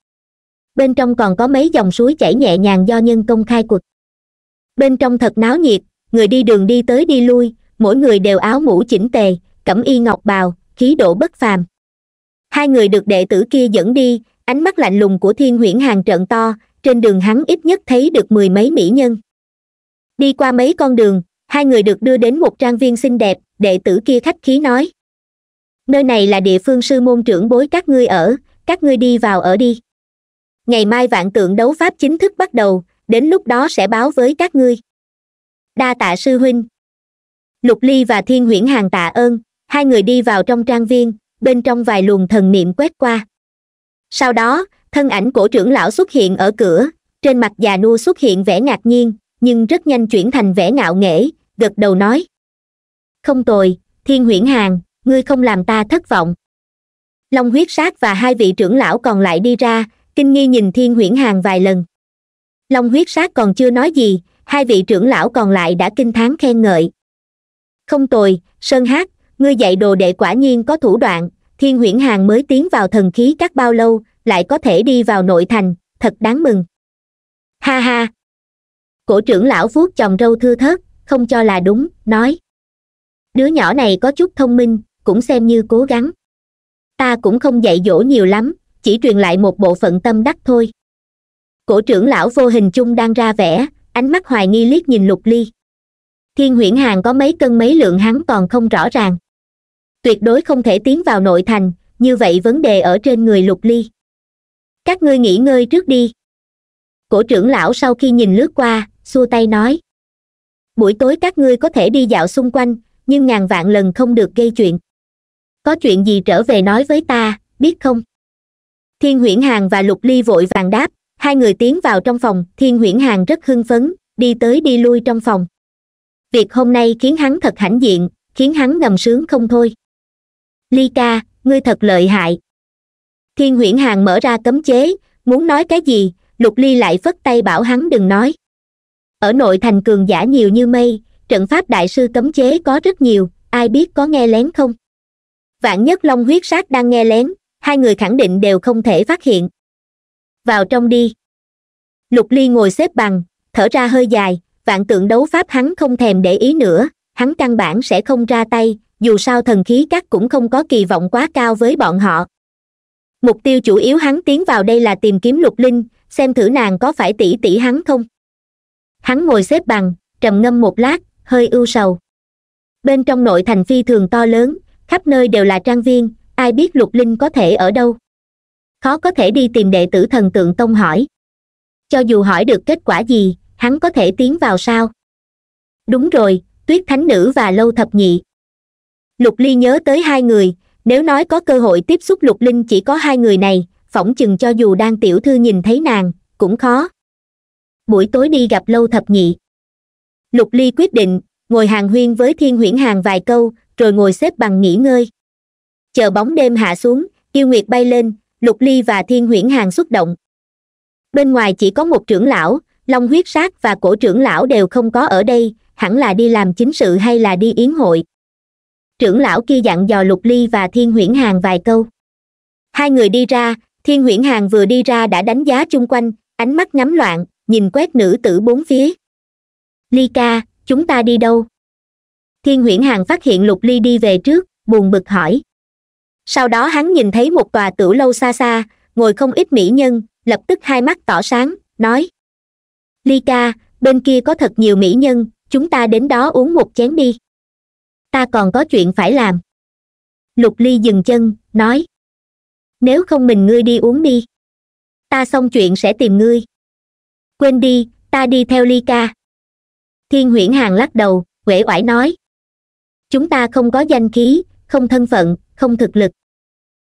Bên trong còn có mấy dòng suối chảy nhẹ nhàng do nhân công khai quật bên trong thật náo nhiệt, người đi đường đi tới đi lui, mỗi người đều áo mũ chỉnh tề, cẩm y ngọc bào, khí độ bất phàm. Hai người được đệ tử kia dẫn đi, ánh mắt lạnh lùng của thiên huyễn hàng trận to, trên đường hắn ít nhất thấy được mười mấy mỹ nhân. Đi qua mấy con đường hai người được đưa đến một trang viên xinh đẹp, đệ tử kia khách khí nói. Nơi này là địa phương sư môn trưởng bối các ngươi ở, các ngươi đi vào ở đi. Ngày mai vạn tượng đấu pháp chính thức bắt đầu, đến lúc đó sẽ báo với các ngươi. Đa tạ sư huynh. Lục ly và thiên huyễn hàng tạ ơn, hai người đi vào trong trang viên, bên trong vài luồng thần niệm quét qua. Sau đó, thân ảnh của trưởng lão xuất hiện ở cửa, trên mặt già nua xuất hiện vẻ ngạc nhiên, nhưng rất nhanh chuyển thành vẻ ngạo nghễ gật đầu nói. Không tồi, thiên huyễn hàng, ngươi không làm ta thất vọng. Long huyết sát và hai vị trưởng lão còn lại đi ra, kinh nghi nhìn thiên huyễn hàng vài lần. Long huyết sát còn chưa nói gì, hai vị trưởng lão còn lại đã kinh thán khen ngợi. Không tồi, sơn hát ngươi dạy đồ đệ quả nhiên có thủ đoạn, thiên huyễn hàng mới tiến vào thần khí các bao lâu, lại có thể đi vào nội thành, thật đáng mừng. Ha ha. Cổ trưởng lão vuốt chồng râu thưa thớt không cho là đúng, nói. Đứa nhỏ này có chút thông minh, cũng xem như cố gắng. Ta cũng không dạy dỗ nhiều lắm, chỉ truyền lại một bộ phận tâm đắc thôi. Cổ trưởng lão vô hình chung đang ra vẻ, ánh mắt hoài nghi liếc nhìn lục ly. Thiên huyễn hàng có mấy cân mấy lượng hắn còn không rõ ràng. Tuyệt đối không thể tiến vào nội thành, như vậy vấn đề ở trên người lục ly. Các ngươi nghỉ ngơi trước đi. Cổ trưởng lão sau khi nhìn lướt qua, xua tay nói buổi tối các ngươi có thể đi dạo xung quanh, nhưng ngàn vạn lần không được gây chuyện. Có chuyện gì trở về nói với ta, biết không? Thiên huyễn hàn và lục ly vội vàng đáp, hai người tiến vào trong phòng, thiên huyễn hàn rất hưng phấn, đi tới đi lui trong phòng. Việc hôm nay khiến hắn thật hãnh diện, khiến hắn ngầm sướng không thôi. Ly ca, ngươi thật lợi hại. Thiên huyễn hàn mở ra cấm chế, muốn nói cái gì, lục ly lại phất tay bảo hắn đừng nói ở nội thành cường giả nhiều như mây, trận pháp đại sư cấm chế có rất nhiều, ai biết có nghe lén không? Vạn nhất long huyết sát đang nghe lén, hai người khẳng định đều không thể phát hiện. Vào trong đi. Lục ly ngồi xếp bằng, thở ra hơi dài, vạn tượng đấu pháp hắn không thèm để ý nữa, hắn căn bản sẽ không ra tay, dù sao thần khí các cũng không có kỳ vọng quá cao với bọn họ. Mục tiêu chủ yếu hắn tiến vào đây là tìm kiếm lục linh, xem thử nàng có phải tỷ tỷ hắn không hắn ngồi xếp bằng, trầm ngâm một lát, hơi ưu sầu. Bên trong nội thành phi thường to lớn, khắp nơi đều là trang viên, ai biết lục linh có thể ở đâu? Khó có thể đi tìm đệ tử thần tượng tông hỏi. Cho dù hỏi được kết quả gì, hắn có thể tiến vào sao? Đúng rồi, tuyết thánh nữ và lâu thập nhị. Lục ly nhớ tới hai người, nếu nói có cơ hội tiếp xúc lục linh chỉ có hai người này, phỏng chừng cho dù đang tiểu thư nhìn thấy nàng, cũng khó buổi tối đi gặp lâu thập nhị. Lục ly quyết định, ngồi hàng huyên với thiên huyễn hàng vài câu, rồi ngồi xếp bằng nghỉ ngơi. Chờ bóng đêm hạ xuống yêu nguyệt bay lên, lục ly và thiên huyễn hàng xuất động. Bên ngoài chỉ có một trưởng lão, long huyết sát và cổ trưởng lão đều không có ở đây, hẳn là đi làm chính sự hay là đi yến hội. Trưởng lão kia dặn dò lục ly và thiên huyễn hàng vài câu. Hai người đi ra, thiên huyễn hàng vừa đi ra đã đánh giá chung quanh, ánh mắt ngắm loạn nhìn quét nữ tử bốn phía. Ly ca, chúng ta đi đâu? Thiên huyễn hàng phát hiện lục ly đi về trước, buồn bực hỏi. Sau đó hắn nhìn thấy một tòa tửu lâu xa xa, ngồi không ít mỹ nhân, lập tức hai mắt tỏ sáng, nói. Ly ca, bên kia có thật nhiều mỹ nhân, chúng ta đến đó uống một chén đi. Ta còn có chuyện phải làm. Lục ly dừng chân, nói. Nếu không mình ngươi đi uống đi. Ta xong chuyện sẽ tìm ngươi quên đi, ta đi theo ly ca thiên huyễn hàng lắc đầu, uể oải nói. Chúng ta không có danh khí, không thân phận, không thực lực.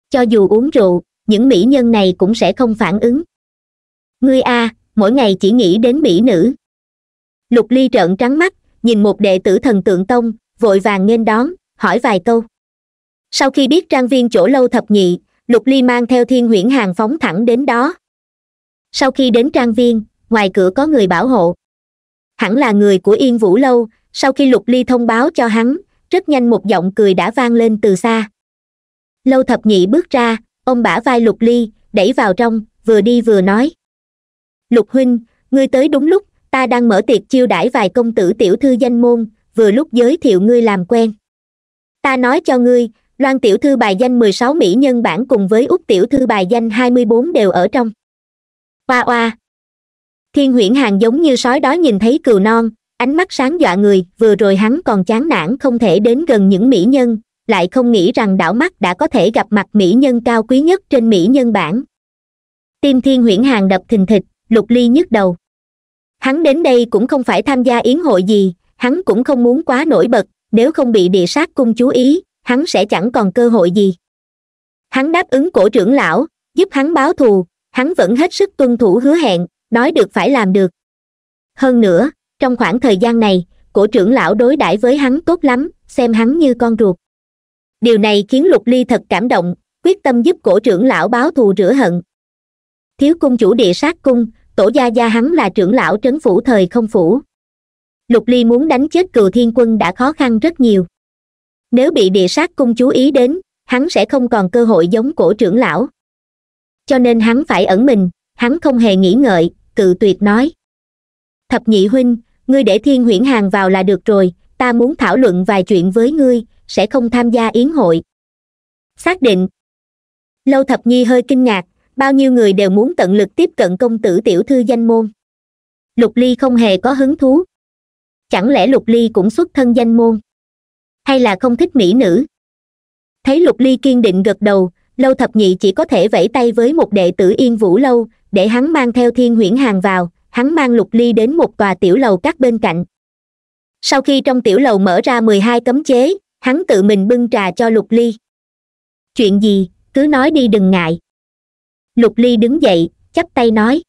Cho dù uống rượu, những mỹ nhân này cũng sẽ không phản ứng. Ngươi a, mỗi ngày chỉ nghĩ đến mỹ nữ. Lục ly trợn trắng mắt, nhìn một đệ tử thần tượng tông, vội vàng nghênh đón, hỏi vài câu. Sau khi biết trang viên chỗ lâu thập nhị, lục ly mang theo thiên huyễn hàng phóng thẳng đến đó. Sau khi đến trang viên ngoài cửa có người bảo hộ. Hẳn là người của yên vũ lâu, sau khi lục ly thông báo cho hắn, rất nhanh một giọng cười đã vang lên từ xa. Lâu thập nhị bước ra, ông bả vai lục ly, đẩy vào trong, vừa đi vừa nói. Lục huynh, ngươi tới đúng lúc, ta đang mở tiệc chiêu đãi vài công tử tiểu thư danh môn, vừa lúc giới thiệu ngươi làm quen. Ta nói cho ngươi, loan tiểu thư bài danh mười sáu mỹ nhân bản cùng với út tiểu thư bài danh hai mươi bốn đều ở trong. Oa oa thiên huyễn hàng giống như sói đói nhìn thấy cừu non, ánh mắt sáng dọa người, vừa rồi hắn còn chán nản không thể đến gần những mỹ nhân, lại không nghĩ rằng đảo mắt đã có thể gặp mặt mỹ nhân cao quý nhất trên mỹ nhân bản tim thiên huyễn hàng đập thình thịch, lục ly nhức đầu. Hắn đến đây cũng không phải tham gia yến hội gì, hắn cũng không muốn quá nổi bật, nếu không bị địa sát cung chú ý, hắn sẽ chẳng còn cơ hội gì. Hắn đáp ứng cổ trưởng lão, giúp hắn báo thù, hắn vẫn hết sức tuân thủ hứa hẹn nói được phải làm được. Hơn nữa, trong khoảng thời gian này, cổ trưởng lão đối đãi với hắn tốt lắm, xem hắn như con ruột. Điều này khiến lục ly thật cảm động, quyết tâm giúp cổ trưởng lão báo thù rửa hận. Thiếu cung chủ địa sát cung, tổ gia gia hắn là trưởng lão trấn phủ thời không phủ. Lục ly muốn đánh chết cừu thiên quân đã khó khăn rất nhiều. Nếu bị địa sát cung chú ý đến, hắn sẽ không còn cơ hội giống cổ trưởng lão. Cho nên hắn phải ẩn mình hắn không hề nghĩ ngợi, cự tuyệt nói. Thập nhị huynh, ngươi để thiên huyễn hàng vào là được rồi, ta muốn thảo luận vài chuyện với ngươi, sẽ không tham gia yến hội. Xác định. Lâu thập nhi hơi kinh ngạc, bao nhiêu người đều muốn tận lực tiếp cận công tử tiểu thư danh môn. Lục ly không hề có hứng thú. Chẳng lẽ lục ly cũng xuất thân danh môn? Hay là không thích mỹ nữ? Thấy lục ly kiên định gật đầu lâu thập nhị chỉ có thể vẫy tay với một đệ tử yên vũ lâu, để hắn mang theo thiên huyễn hàng vào, hắn mang lục ly đến một tòa tiểu lầu các bên cạnh. Sau khi trong tiểu lầu mở ra mười hai cấm chế, hắn tự mình bưng trà cho lục ly. Chuyện gì? Cứ nói đi đừng ngại. Lục ly đứng dậy, chắp tay nói.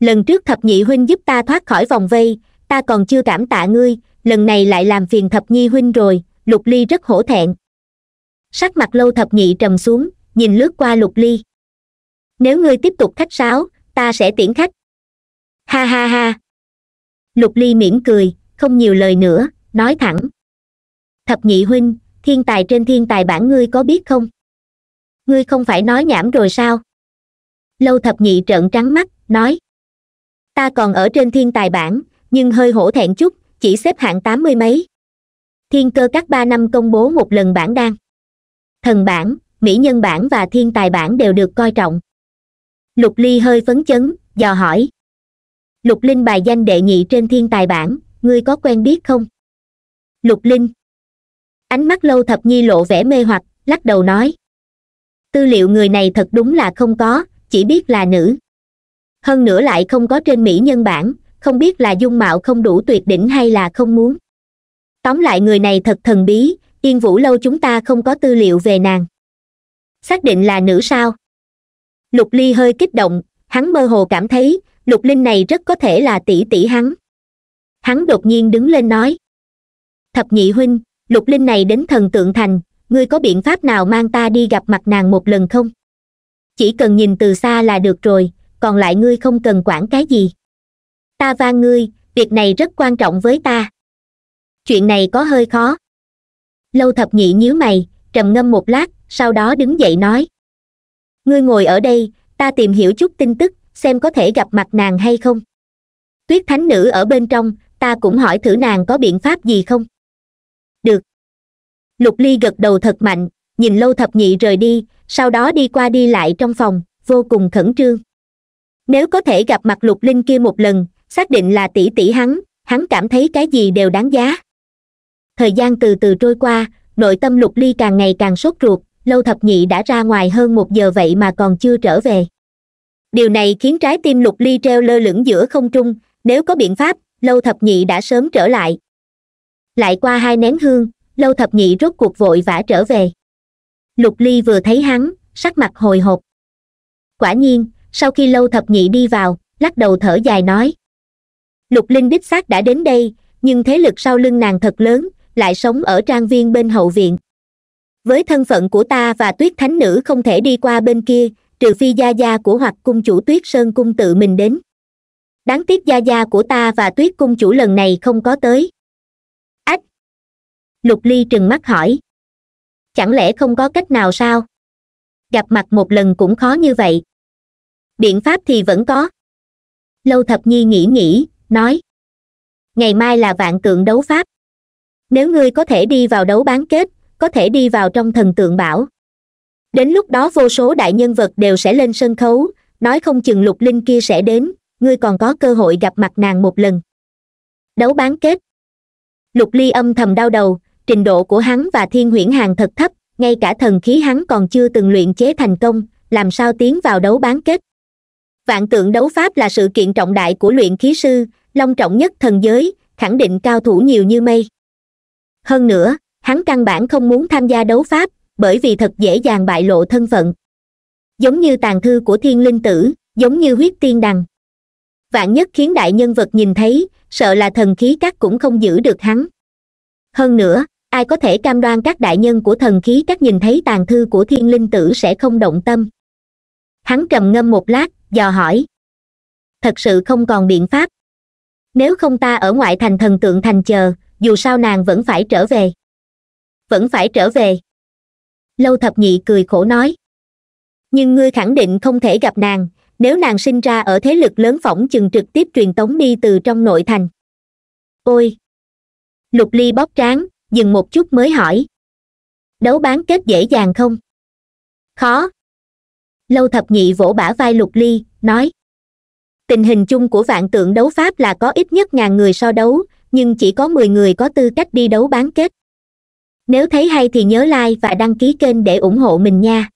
Lần trước thập nhị huynh giúp ta thoát khỏi vòng vây, ta còn chưa cảm tạ ngươi, lần này lại làm phiền thập nhi huynh rồi, lục ly rất hổ thẹn sắc mặt lâu thập nhị trầm xuống, nhìn lướt qua lục ly. Nếu ngươi tiếp tục khách sáo, ta sẽ tiễn khách. Ha ha ha. Lục ly mỉm cười, không nhiều lời nữa, nói thẳng. Thập nhị huynh, thiên tài trên thiên tài bản ngươi có biết không? Ngươi không phải nói nhảm rồi sao? Lâu thập nhị trợn trắng mắt, nói. Ta còn ở trên thiên tài bản, nhưng hơi hổ thẹn chút, chỉ xếp hạng tám mươi mấy. Thiên cơ các ba năm công bố một lần bản đan thần bản mỹ nhân bản và thiên tài bản đều được coi trọng. Lục ly hơi phấn chấn, dò hỏi. Lục linh bài danh đệ nhị trên thiên tài bản ngươi có quen biết không? Lục linh. Ánh mắt lâu thập nhi lộ vẻ mê hoặc, lắc đầu nói. Tư liệu người này thật đúng là không có, chỉ biết là nữ. Hơn nữa lại không có trên mỹ nhân bản không biết là dung mạo không đủ tuyệt đỉnh hay là không muốn. Tóm lại người này thật thần bí yên vũ lâu chúng ta không có tư liệu về nàng. Xác định là nữ sao? Lục ly hơi kích động, hắn mơ hồ cảm thấy, lục linh này rất có thể là tỷ tỷ hắn. Hắn đột nhiên đứng lên nói. Thập nhị huynh, lục linh này đến thần tượng thành, ngươi có biện pháp nào mang ta đi gặp mặt nàng một lần không? Chỉ cần nhìn từ xa là được rồi, còn lại ngươi không cần quản cái gì. Ta van ngươi, việc này rất quan trọng với ta. Chuyện này có hơi khó lâu thập nhị nhíu mày, trầm ngâm một lát, sau đó đứng dậy nói. Ngươi ngồi ở đây, ta tìm hiểu chút tin tức, xem có thể gặp mặt nàng hay không. Tuyết thánh nữ ở bên trong, ta cũng hỏi thử nàng có biện pháp gì không. Được. Lục ly gật đầu thật mạnh, nhìn lâu thập nhị rời đi, sau đó đi qua đi lại trong phòng, vô cùng khẩn trương. Nếu có thể gặp mặt lục linh kia một lần, xác định là tỷ tỷ hắn hắn cảm thấy cái gì đều đáng giá thời gian từ từ trôi qua, nội tâm lục ly càng ngày càng sốt ruột, lâu thập nhị đã ra ngoài hơn một giờ vậy mà còn chưa trở về. Điều này khiến trái tim lục ly treo lơ lửng giữa không trung, nếu có biện pháp, lâu thập nhị đã sớm trở lại. Lại qua hai nén hương, lâu thập nhị rốt cuộc vội vã trở về. Lục ly vừa thấy hắn, sắc mặt hồi hộp. Quả nhiên, sau khi lâu thập nhị đi vào, lắc đầu thở dài nói. Lục linh đích xác đã đến đây, nhưng thế lực sau lưng nàng thật lớn lại sống ở trang viên bên hậu viện. Với thân phận của ta và tuyết thánh nữ không thể đi qua bên kia, trừ phi gia gia của hoặc cung chủ tuyết sơn cung tự mình đến. Đáng tiếc gia gia của ta và tuyết cung chủ lần này không có tới. Ách! Lục ly trừng mắt hỏi. Chẳng lẽ không có cách nào sao? Gặp mặt một lần cũng khó như vậy. Biện pháp thì vẫn có. Lâu thập nhi nghĩ nghĩ, nói. Ngày mai là vạn tượng đấu pháp nếu ngươi có thể đi vào đấu bán kết, có thể đi vào trong thần tượng bảo. Đến lúc đó vô số đại nhân vật đều sẽ lên sân khấu, nói không chừng lục linh kia sẽ đến, ngươi còn có cơ hội gặp mặt nàng một lần. Đấu bán kết. Lục ly âm thầm đau đầu, trình độ của hắn và thiên huyễn hàng thật thấp, ngay cả thần khí hắn còn chưa từng luyện chế thành công, làm sao tiến vào đấu bán kết? Vạn tượng đấu pháp là sự kiện trọng đại của luyện khí sư, long trọng nhất thần giới, khẳng định cao thủ nhiều như mây hơn nữa, hắn căn bản không muốn tham gia đấu pháp, bởi vì thật dễ dàng bại lộ thân phận. Giống như tàn thư của thiên linh tử, giống như huyết tiên đằng. Vạn nhất khiến đại nhân vật nhìn thấy, sợ là thần khí các cũng không giữ được hắn. Hơn nữa, ai có thể cam đoan các đại nhân của thần khí các nhìn thấy tàn thư của thiên linh tử sẽ không động tâm? Hắn trầm ngâm một lát, dò hỏi. Thật sự không còn biện pháp. Nếu không ta ở ngoại thành thần tượng thành chờ dù sao nàng vẫn phải trở về. Vẫn phải trở về. Lâu thập nhị cười khổ nói. Nhưng ngươi khẳng định không thể gặp nàng, nếu nàng sinh ra ở thế lực lớn phỏng chừng trực tiếp truyền tống đi từ trong nội thành. Ôi! Lục ly bóp tráng dừng một chút mới hỏi. Đấu bán kết dễ dàng không? Khó! Lâu thập nhị vỗ bả vai lục ly, nói. Tình hình chung của vạn tượng đấu pháp là có ít nhất ngàn người so đấu nhưng chỉ có mười người có tư cách đi đấu bán kết. Nếu thấy hay thì nhớ like và đăng ký kênh để ủng hộ mình nha.